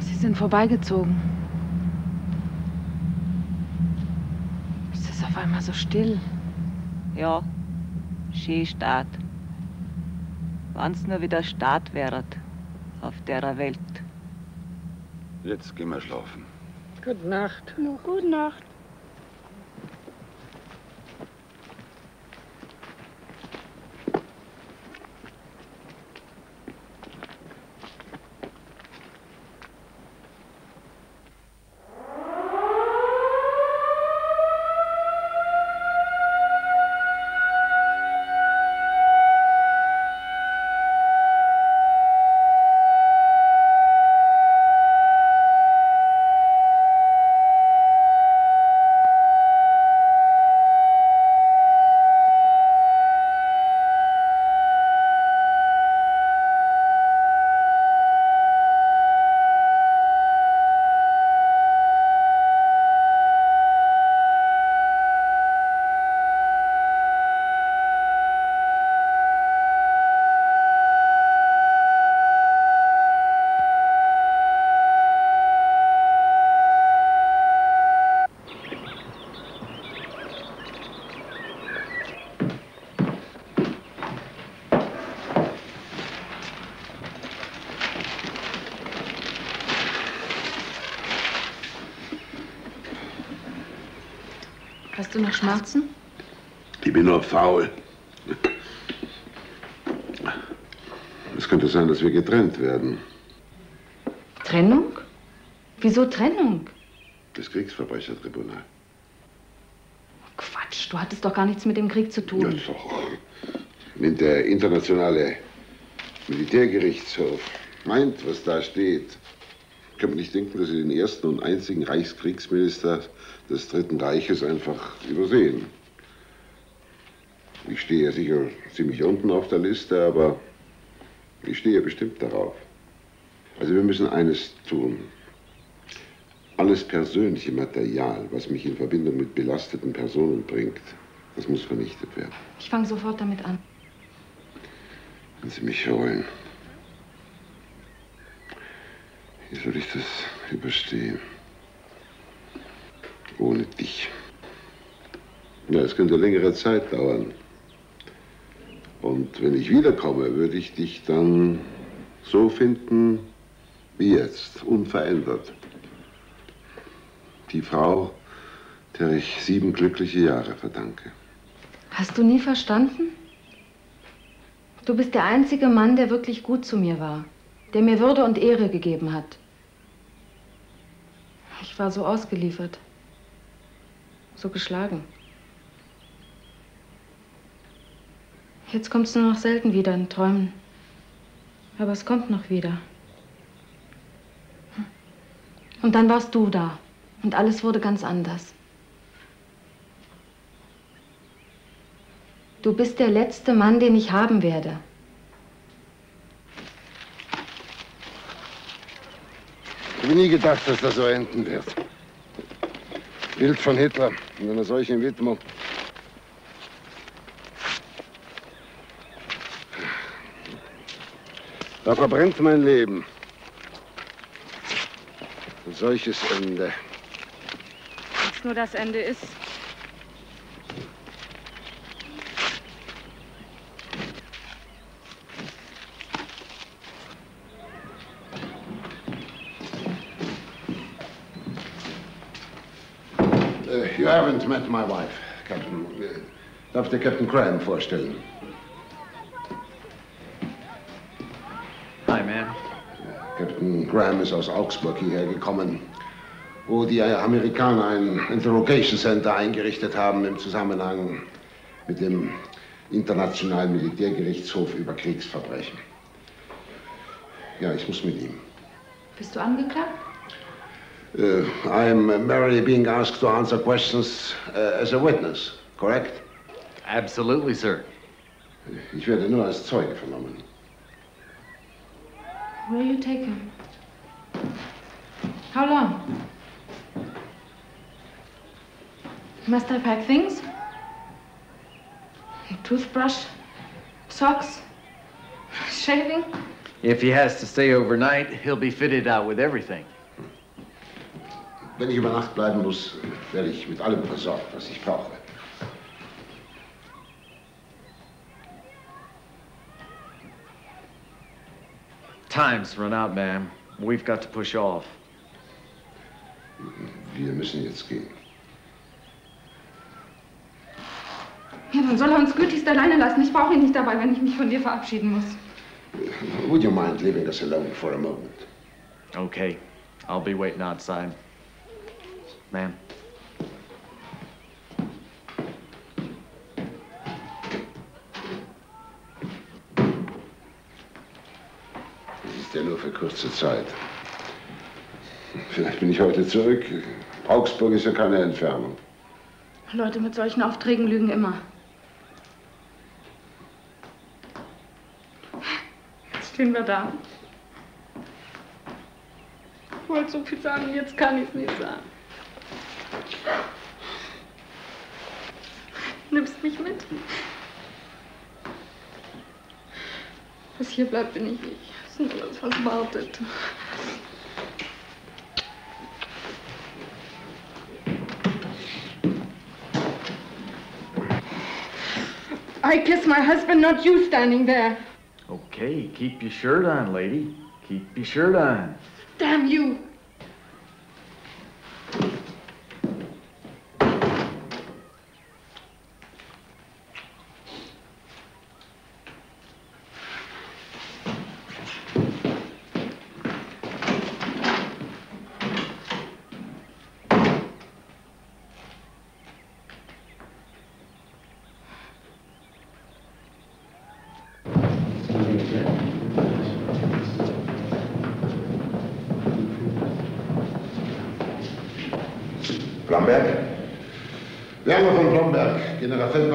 Sie sind vorbeigezogen. Es ist auf einmal so still. Ja, schön Staat. Wenn's nur wieder Staat wäret auf der Welt. Jetzt gehen wir schlafen. Gute Nacht. Gute Nacht. Noch Schmerzen? Ich bin nur faul. Es könnte sein, dass wir getrennt werden. Trennung? Wieso Trennung? Das Kriegsverbrechertribunal. Quatsch, du hattest doch gar nichts mit dem Krieg zu tun. Ja, doch. Wenn der internationale Militärgerichtshof meint, was da steht, kann man nicht denken, dass sie den ersten und einzigen Reichskriegsminister des Dritten Reiches einfach übersehen. Ich stehe ja sicher ziemlich unten auf der Liste, aber ich stehe bestimmt darauf. Also wir müssen eines tun. Alles persönliche Material, was mich in Verbindung mit belasteten Personen bringt, das muss vernichtet werden. Ich fange sofort damit an. Wenn Sie mich holen. Wie soll ich das überstehen? Dich. Ja, es könnte längere Zeit dauern. Und wenn ich wiederkomme, würde ich dich dann so finden wie jetzt, unverändert. Die Frau, der ich sieben glückliche Jahre verdanke. Hast du nie verstanden? Du bist der einzige Mann, der wirklich gut zu mir war, der mir Würde und Ehre gegeben hat. Ich war so ausgeliefert, so geschlagen. Jetzt kommst du nur noch selten wieder in Träumen. Aber es kommt noch wieder. Und dann warst du da. Und alles wurde ganz anders. Du bist der letzte Mann, den ich haben werde. Ich habe nie gedacht, dass das so enden wird. Bild von Hitler in einer solchen Widmung. Da verbrennt mein Leben. Ein solches Ende. Wenn es nur das Ende ist. met my wife, Captain. Eh, darf dir Captain Graham vorstellen? Hi, man. Captain Graham ist aus Augsburg hierher gekommen, wo die Amerikaner ein Interrogation Center eingerichtet haben im Zusammenhang mit dem Internationalen Militärgerichtshof über Kriegsverbrechen. Ja, ich muss mit ihm. Bist du angeklagt? Uh, I am merely being asked to answer questions uh, as a witness, correct? Absolutely, sir. Ich werde nur als Zeuge vernommen. Where you take him? How long? Must I pack things? A toothbrush? Socks? Shaving? If he has to stay overnight, he'll be fitted out with everything. Wenn ich über Nacht bleiben muss, werde ich mit allem versorgt, was ich brauche. Time's run out, ma'am. We've got to push off. Wir müssen jetzt gehen. Ja, dann soll er uns gütigst alleine lassen. Ich brauche ihn nicht dabei, wenn ich mich von dir verabschieden muss. Would you mind leaving us alone for a moment? Okay. I'll be waiting outside. Ma'am. Das ist ja nur für kurze Zeit. Vielleicht bin ich heute zurück. Augsburg ist ja keine Entfernung. Leute mit solchen Aufträgen lügen immer. Jetzt stehen wir da. Ich wollte so viel sagen, jetzt kann ich es nicht sagen. Nimmst mich mit? Was hier bleibt, bin ich ich. Das nur das, was wartet. I kiss my husband, not you standing there. Okay, keep your shirt on, lady. Keep your shirt on. Damn you!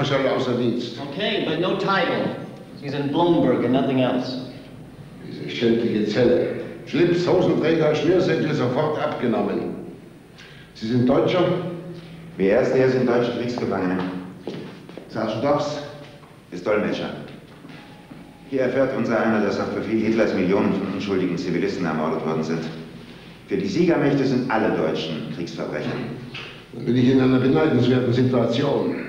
Generalfeldmarschall außer Dienst. Okay, but no title. He's in Bloomberg and nothing else. Diese schändliche Zelle. Schlips, Hosenträger, Schnürsenkel sofort abgenommen. Sie sind Deutscher? Wir Erste sind deutsche Kriegsgefangene. Sergeant Dobbs ist Dolmetscher. Hier erfährt unser einer, dass auf Befehl Hitlers Millionen von unschuldigen Zivilisten ermordet worden sind. Für die Siegermächte sind alle Deutschen Kriegsverbrecher. Dann bin ich in einer beneidenswerten Situation.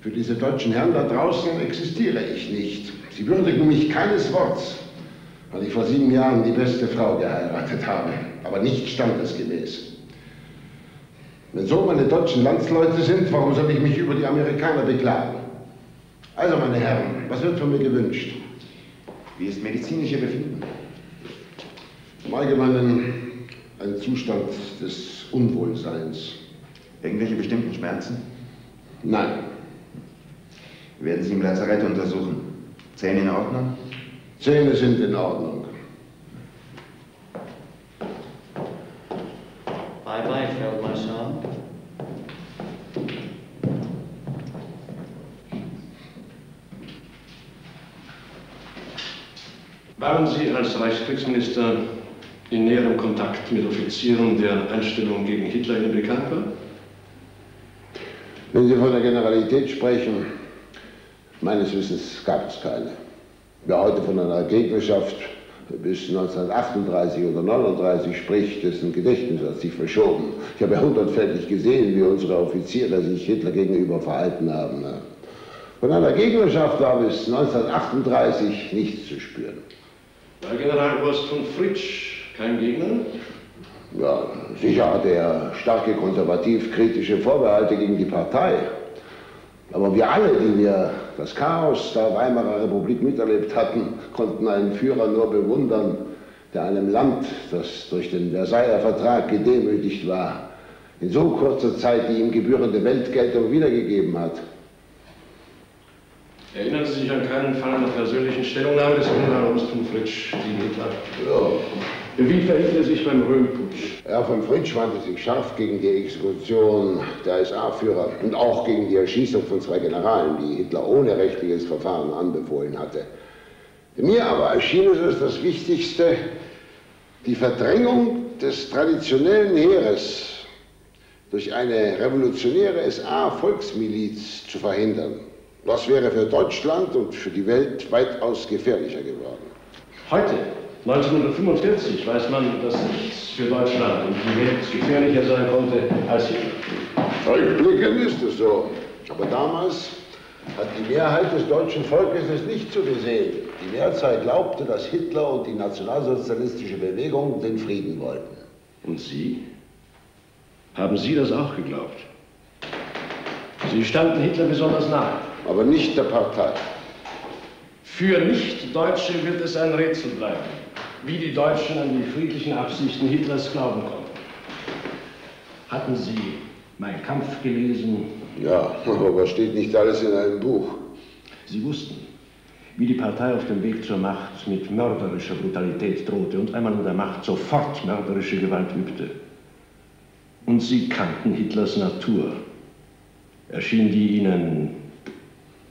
Für diese deutschen Herren da draußen existiere ich nicht. Sie würdigen mich keines Worts, weil ich vor sieben Jahren die beste Frau geheiratet habe, aber nicht standesgemäß. Wenn so meine deutschen Landsleute sind, warum soll ich mich über die Amerikaner beklagen? Also, meine Herren, was wird von mir gewünscht? Wie ist medizinische Befinden? Im Allgemeinen ein Zustand des Unwohlseins. Irgendwelche bestimmten Schmerzen? Nein. Werden Sie im Lazarett untersuchen? Zähne in Ordnung? Zähne sind in Ordnung. Bye bye, Feldmarschall. Waren Sie als Reichskriegsminister in näherem Kontakt mit Offizieren, deren Einstellung gegen Hitler Ihnen bekannt war? Wenn Sie von der Generalität sprechen, meines Wissens gab es keine. Wer heute von einer Gegnerschaft bis 1938 oder 1939 spricht, dessen Gedächtnis hat sich verschoben. Ich habe hundertfältig gesehen, wie unsere Offiziere sich Hitler gegenüber verhalten haben. Von einer Gegnerschaft war bis 1938 nichts zu spüren. War Generaloberst von Fritsch kein Gegner? Ja, sicher hatte er starke konservativ-kritische Vorbehalte gegen die Partei. Aber wir alle, die wir das Chaos der Weimarer Republik miterlebt hatten, konnten einen Führer nur bewundern, der einem Land, das durch den Versailler Vertrag gedemütigt war, in so kurzer Zeit die ihm gebührende Weltgeltung wiedergegeben hat. Erinnern Sie sich an keinen Fall einer persönlichen Stellungnahme des Generals von Fritsch gegen Hitler? Ja. Wie verhielt er sich beim Röhmputsch? Herr von Fritsch wandte sich scharf gegen die Exekution der SA-Führer und auch gegen die Erschießung von zwei Generalen, die Hitler ohne rechtliches Verfahren anbefohlen hatte. Mir aber erschien es als das Wichtigste, die Verdrängung des traditionellen Heeres durch eine revolutionäre SA-Volksmiliz zu verhindern. Das wäre für Deutschland und für die Welt weitaus gefährlicher geworden. Heute, 1945, weiß man, dass nichts für Deutschland und die Welt gefährlicher sein konnte als Hitler. Rückblickend ist es so. Aber damals hat die Mehrheit des deutschen Volkes es nicht so gesehen. Die Mehrzahl glaubte, dass Hitler und die nationalsozialistische Bewegung den Frieden wollten. Und Sie? Haben Sie das auch geglaubt? Sie standen Hitler besonders nahe. Aber nicht der Partei. Für Nicht-Deutsche wird es ein Rätsel bleiben, wie die Deutschen an die friedlichen Absichten Hitlers glauben konnten. Hatten Sie Mein Kampf gelesen? Ja, aber steht nicht alles in einem Buch. Sie wussten, wie die Partei auf dem Weg zur Macht mit mörderischer Brutalität drohte und einmal an der Macht sofort mörderische Gewalt übte. Und Sie kannten Hitlers Natur. Erschien die Ihnen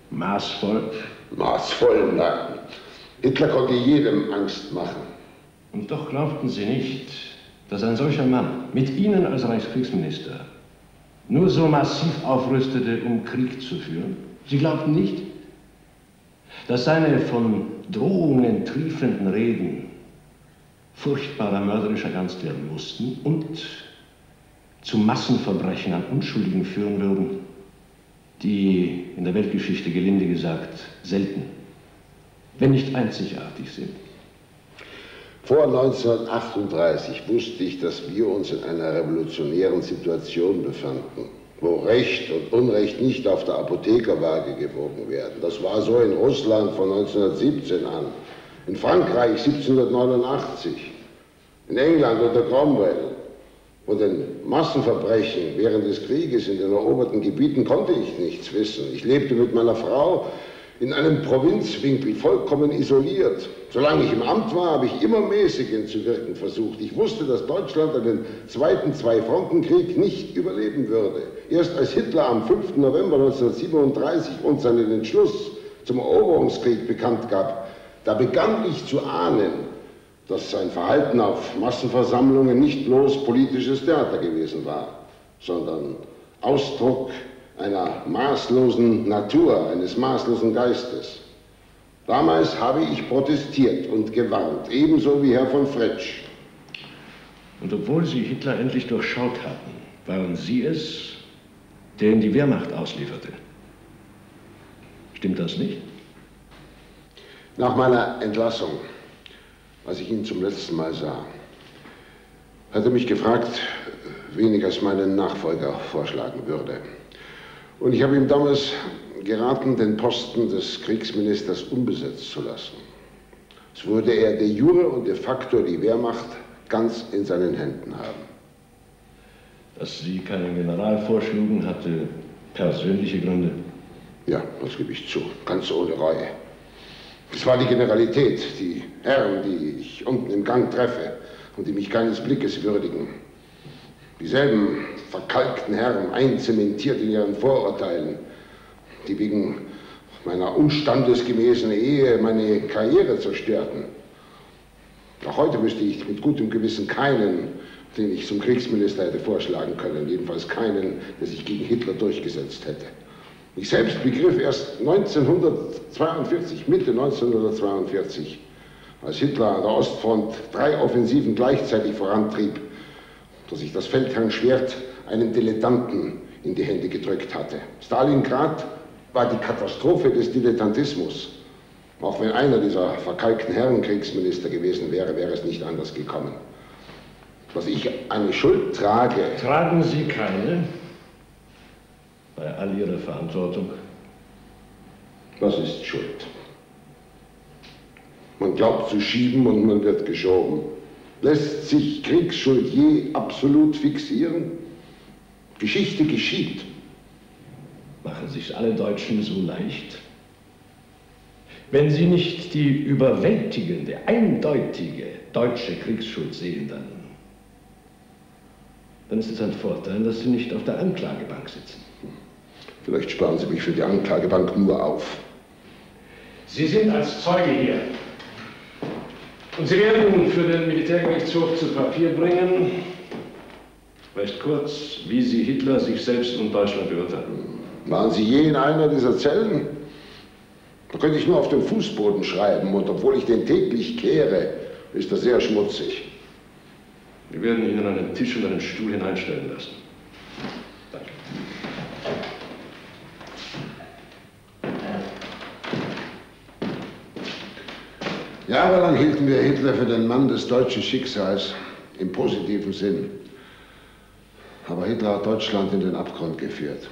maßvoll? Maßvoll, nein. Hitler konnte jedem Angst machen. Und doch glaubten Sie nicht, dass ein solcher Mann mit Ihnen als Reichskriegsminister nur so massiv aufrüstete, um Krieg zu führen? Sie glaubten nicht, dass seine von Drohungen triefenden Reden furchtbarer mörderischer Ernst werden mussten und zu Massenverbrechen an Unschuldigen führen würden, die in der Weltgeschichte gelinde gesagt selten, wenn nicht einzigartig sind. Vor 1938 wusste ich, dass wir uns in einer revolutionären Situation befanden, wo Recht und Unrecht nicht auf der Apothekerwaage gewogen werden. Das war so in Russland von 1917 an, in Frankreich 1789, in England unter Cromwell. Von den Massenverbrechen während des Krieges in den eroberten Gebieten konnte ich nichts wissen. Ich lebte mit meiner Frau in einem Provinzwinkel, vollkommen isoliert. Solange ich im Amt war, habe ich immer mäßigend zu wirken versucht. Ich wusste, dass Deutschland einen zweiten Zwei-Fronten-Krieg nicht überleben würde. Erst als Hitler am 5. November 1937 uns seinen Entschluss zum Eroberungskrieg bekannt gab, da begann ich zu ahnen, dass sein Verhalten auf Massenversammlungen nicht bloß politisches Theater gewesen war, sondern Ausdruck einer maßlosen Natur, eines maßlosen Geistes. Damals habe ich protestiert und gewarnt, ebenso wie Herr von Fretsch. Und obwohl Sie Hitler endlich durchschaut hatten, waren Sie es, der ihn die Wehrmacht auslieferte. Stimmt das nicht? Nach meiner Entlassung als ich ihn zum letzten Mal sah, hat er mich gefragt, wen ich als meinen Nachfolger vorschlagen würde. Und ich habe ihm damals geraten, den Posten des Kriegsministers unbesetzt zu lassen. So würde er de jure und de facto die Wehrmacht ganz in seinen Händen haben. Dass Sie keinen General vorschlugen, hatte persönliche Gründe. Ja, das gebe ich zu, ganz ohne Reue. Es war die Generalität, die Herren, die ich unten im Gang treffe und die mich keines Blickes würdigen. Dieselben verkalkten Herren, einzementiert in ihren Vorurteilen, die wegen meiner unstandesgemäßen Ehe meine Karriere zerstörten. Auch heute wüsste ich mit gutem Gewissen keinen, den ich zum Kriegsminister hätte vorschlagen können, jedenfalls keinen, der sich gegen Hitler durchgesetzt hätte. Ich selbst begriff erst 1942, Mitte 1942, als Hitler an der Ostfront drei Offensiven gleichzeitig vorantrieb, dass sich das Feldherrnschwert einem Dilettanten in die Hände gedrückt hatte. Stalingrad war die Katastrophe des Dilettantismus. Auch wenn einer dieser verkalkten Herren Kriegsminister gewesen wäre, wäre es nicht anders gekommen. Dass ich eine Schuld trage. Tragen Sie keine? bei all Ihrer Verantwortung? Was ist Schuld? Man glaubt zu schieben und man wird geschoben. Lässt sich Kriegsschuld je absolut fixieren? Geschichte geschieht. Machen sich alle Deutschen so leicht? Wenn sie nicht die überwältigende, eindeutige deutsche Kriegsschuld sehen, dann, dann ist es ein Vorteil, dass sie nicht auf der Anklagebank sitzen. Vielleicht sparen Sie mich für die Anklagebank nur auf. Sie sind als Zeuge hier. Und Sie werden für den Militärgerichtshof zu Papier bringen, recht kurz, wie Sie Hitler, sich selbst und Deutschland beurteilen. Waren Sie je in einer dieser Zellen? Da könnte ich nur auf den Fußboden schreiben und obwohl ich den täglich kehre, ist das sehr schmutzig. Wir werden Ihnen einen Tisch und einen Stuhl hineinstellen lassen. Jahrelang hielten wir Hitler für den Mann des deutschen Schicksals im positiven Sinn. Aber Hitler hat Deutschland in den Abgrund geführt.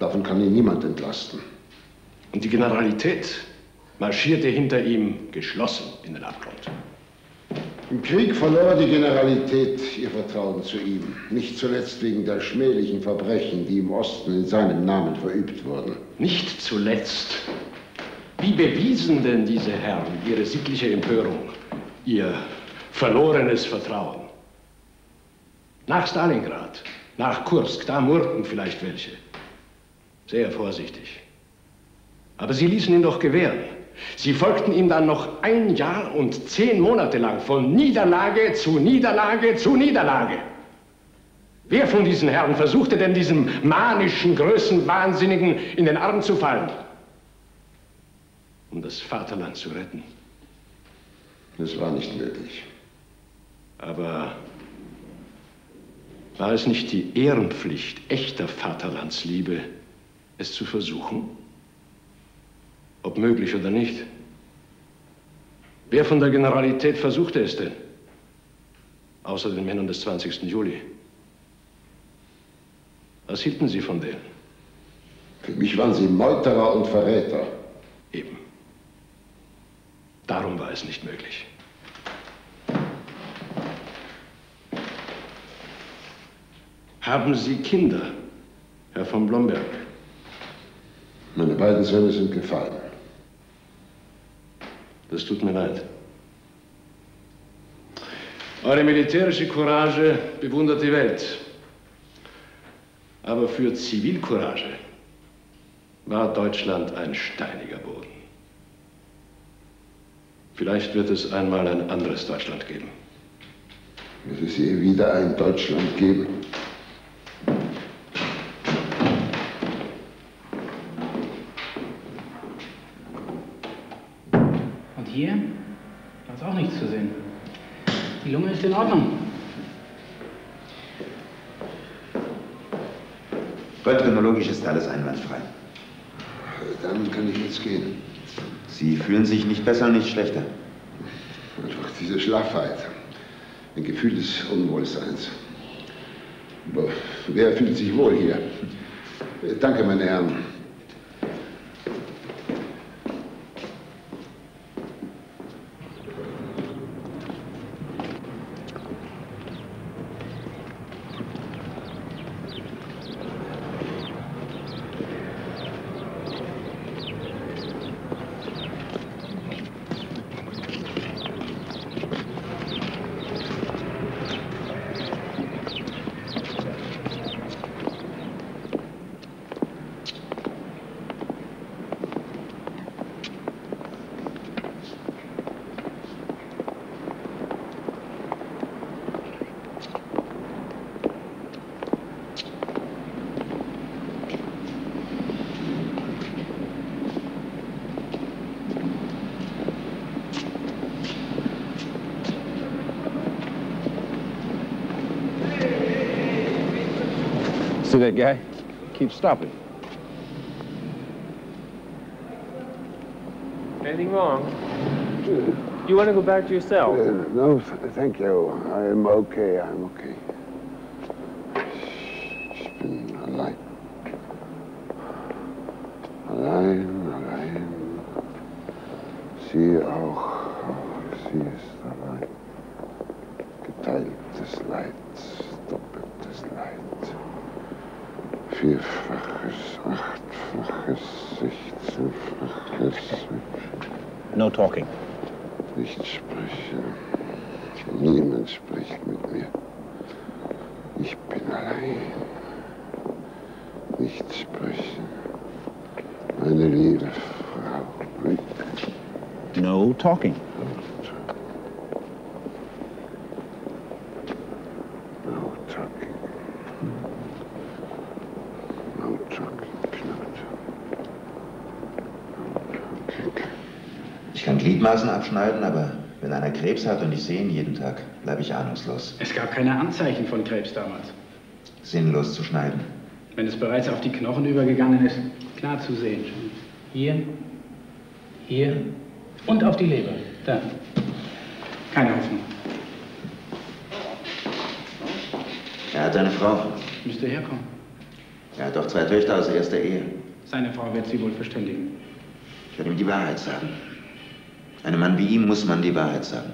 Davon kann ihn niemand entlasten. Und die Generalität marschierte hinter ihm geschlossen in den Abgrund. Im Krieg verlor die Generalität ihr Vertrauen zu ihm. Nicht zuletzt wegen der schmählichen Verbrechen, die im Osten in seinem Namen verübt wurden. Nicht zuletzt. Wie bewiesen denn diese Herren ihre sittliche Empörung, ihr verlorenes Vertrauen? Nach Stalingrad, nach Kursk, da murrten vielleicht welche. Sehr vorsichtig. Aber sie ließen ihn doch gewähren. Sie folgten ihm dann noch ein Jahr und zehn Monate lang von Niederlage zu Niederlage zu Niederlage. Wer von diesen Herren versuchte denn diesem manischen Größenwahnsinnigen in den Arm zu fallen? Um das Vaterland zu retten. Das war nicht möglich. Aber war es nicht die Ehrenpflicht echter Vaterlandsliebe, es zu versuchen? Ob möglich oder nicht. Wer von der Generalität versuchte es denn? Außer den Männern des 20. Juli. Was hielten Sie von denen? Für mich waren sie Meuterer und Verräter. Darum war es nicht möglich. Haben Sie Kinder, Herr von Blomberg? Meine beiden Söhne sind gefallen. Das tut mir leid. Eure militärische Courage bewundert die Welt. Aber für Zivilcourage war Deutschland ein steiniger Boden. Vielleicht wird es einmal ein anderes Deutschland geben. Wird es je wieder ein Deutschland geben? Und hier? Da ist auch nichts zu sehen. Die Lunge ist in Ordnung. Röntgenologisch ist alles einwandfrei. Dann kann ich jetzt gehen. Sie fühlen sich nicht besser nicht schlechter. Einfach diese Schlaffheit. Ein Gefühl des Unwohlseins. Aber wer fühlt sich wohl hier? Danke, meine Herren. That guy? Keep stopping. Anything wrong? You want to go back to your cell? Uh, no, thank you. I'm okay. I'm okay. Ich bin allein. Allein, allein. Sie auch. Vierfaches, achtfaches, sechzehnfaches. No talking. Nicht sprechen. Niemand spricht mit mir. Ich bin allein. Nicht sprechen. Meine liebe Frau. No talking. Gliedmaßen abschneiden, aber wenn einer Krebs hat und ich sehe ihn jeden Tag, bleibe ich ahnungslos. Es gab keine Anzeichen von Krebs damals. Sinnlos zu schneiden. Wenn es bereits auf die Knochen übergegangen ist, klar zu sehen. Hier, hier und auf die Leber. Da. Keine Hoffnung. Er hat eine Frau. Müsste herkommen. Er hat auch zwei Töchter aus erster Ehe. Seine Frau wird sie wohl verständigen. Ich werde ihm die Wahrheit sagen. Einem Mann wie ihm muss man die Wahrheit sagen.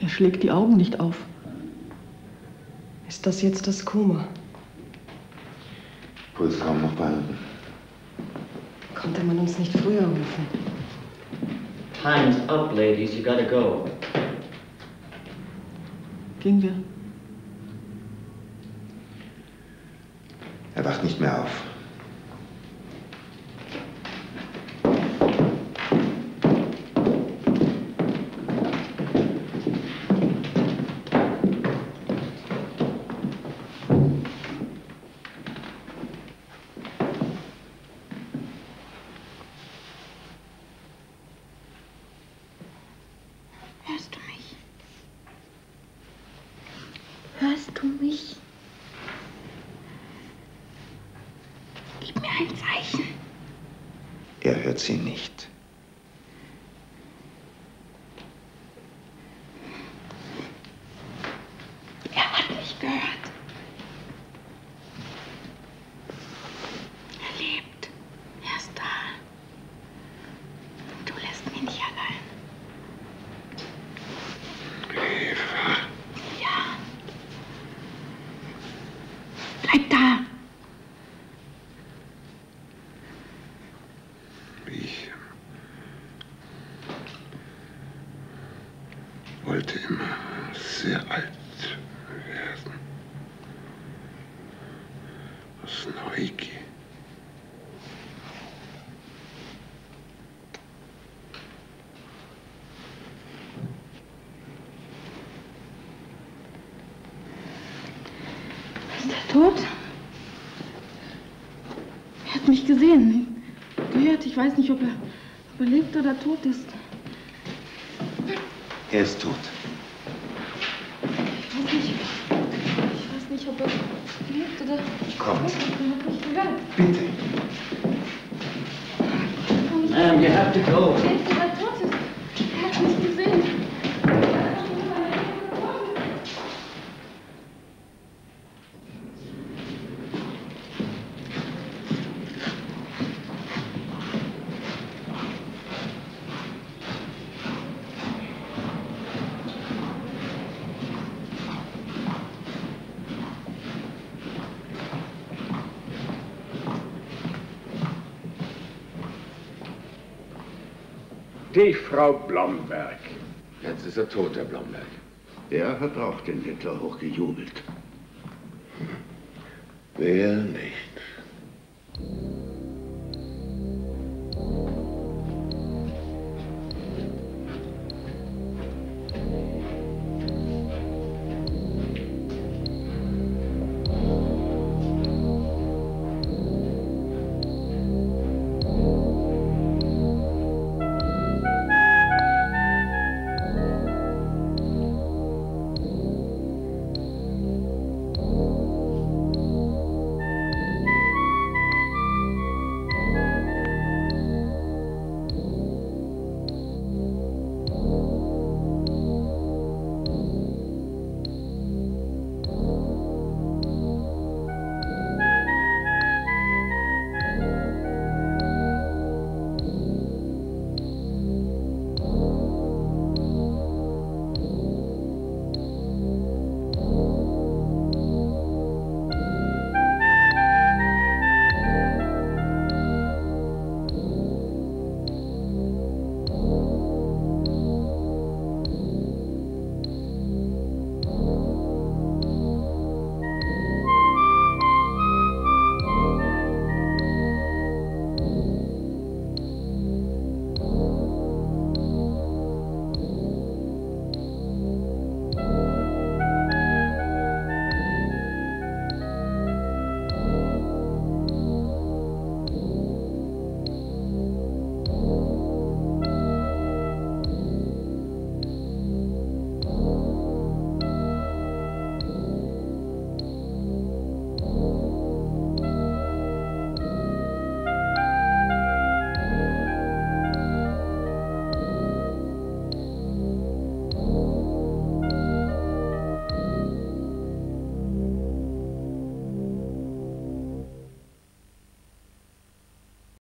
Er schlägt die Augen nicht auf. Ist das jetzt das Koma? Puls kaum noch behalten. Konnte man uns nicht früher rufen? Time's up, ladies. You gotta go. Gehen wir. Wacht nicht mehr auf. Hörst du mich? Hörst du mich? Gib mir ein Zeichen. Er hört sie nicht. Er hat mich gehört. Er lebt. Er ist da. Du lässt mich nicht allein. Ja. Bleib da. Ich wollte immer sehr alt werden. Aus Neugier. Ist er tot? Er hat mich gesehen, gehört. Ich weiß nicht, ob er, ob er lebt oder tot ist. Er ist tot. Ich weiß nicht. Ich weiß nicht, ob er lebt oder Komm. Bitte. Ma'am, you have to go. Lebt oder tot ist. Er hat mich gesehen. Die Frau Blomberg. Jetzt ist er tot, Herr Blomberg. Der hat auch den Hitler hochgejubelt. Wer nicht?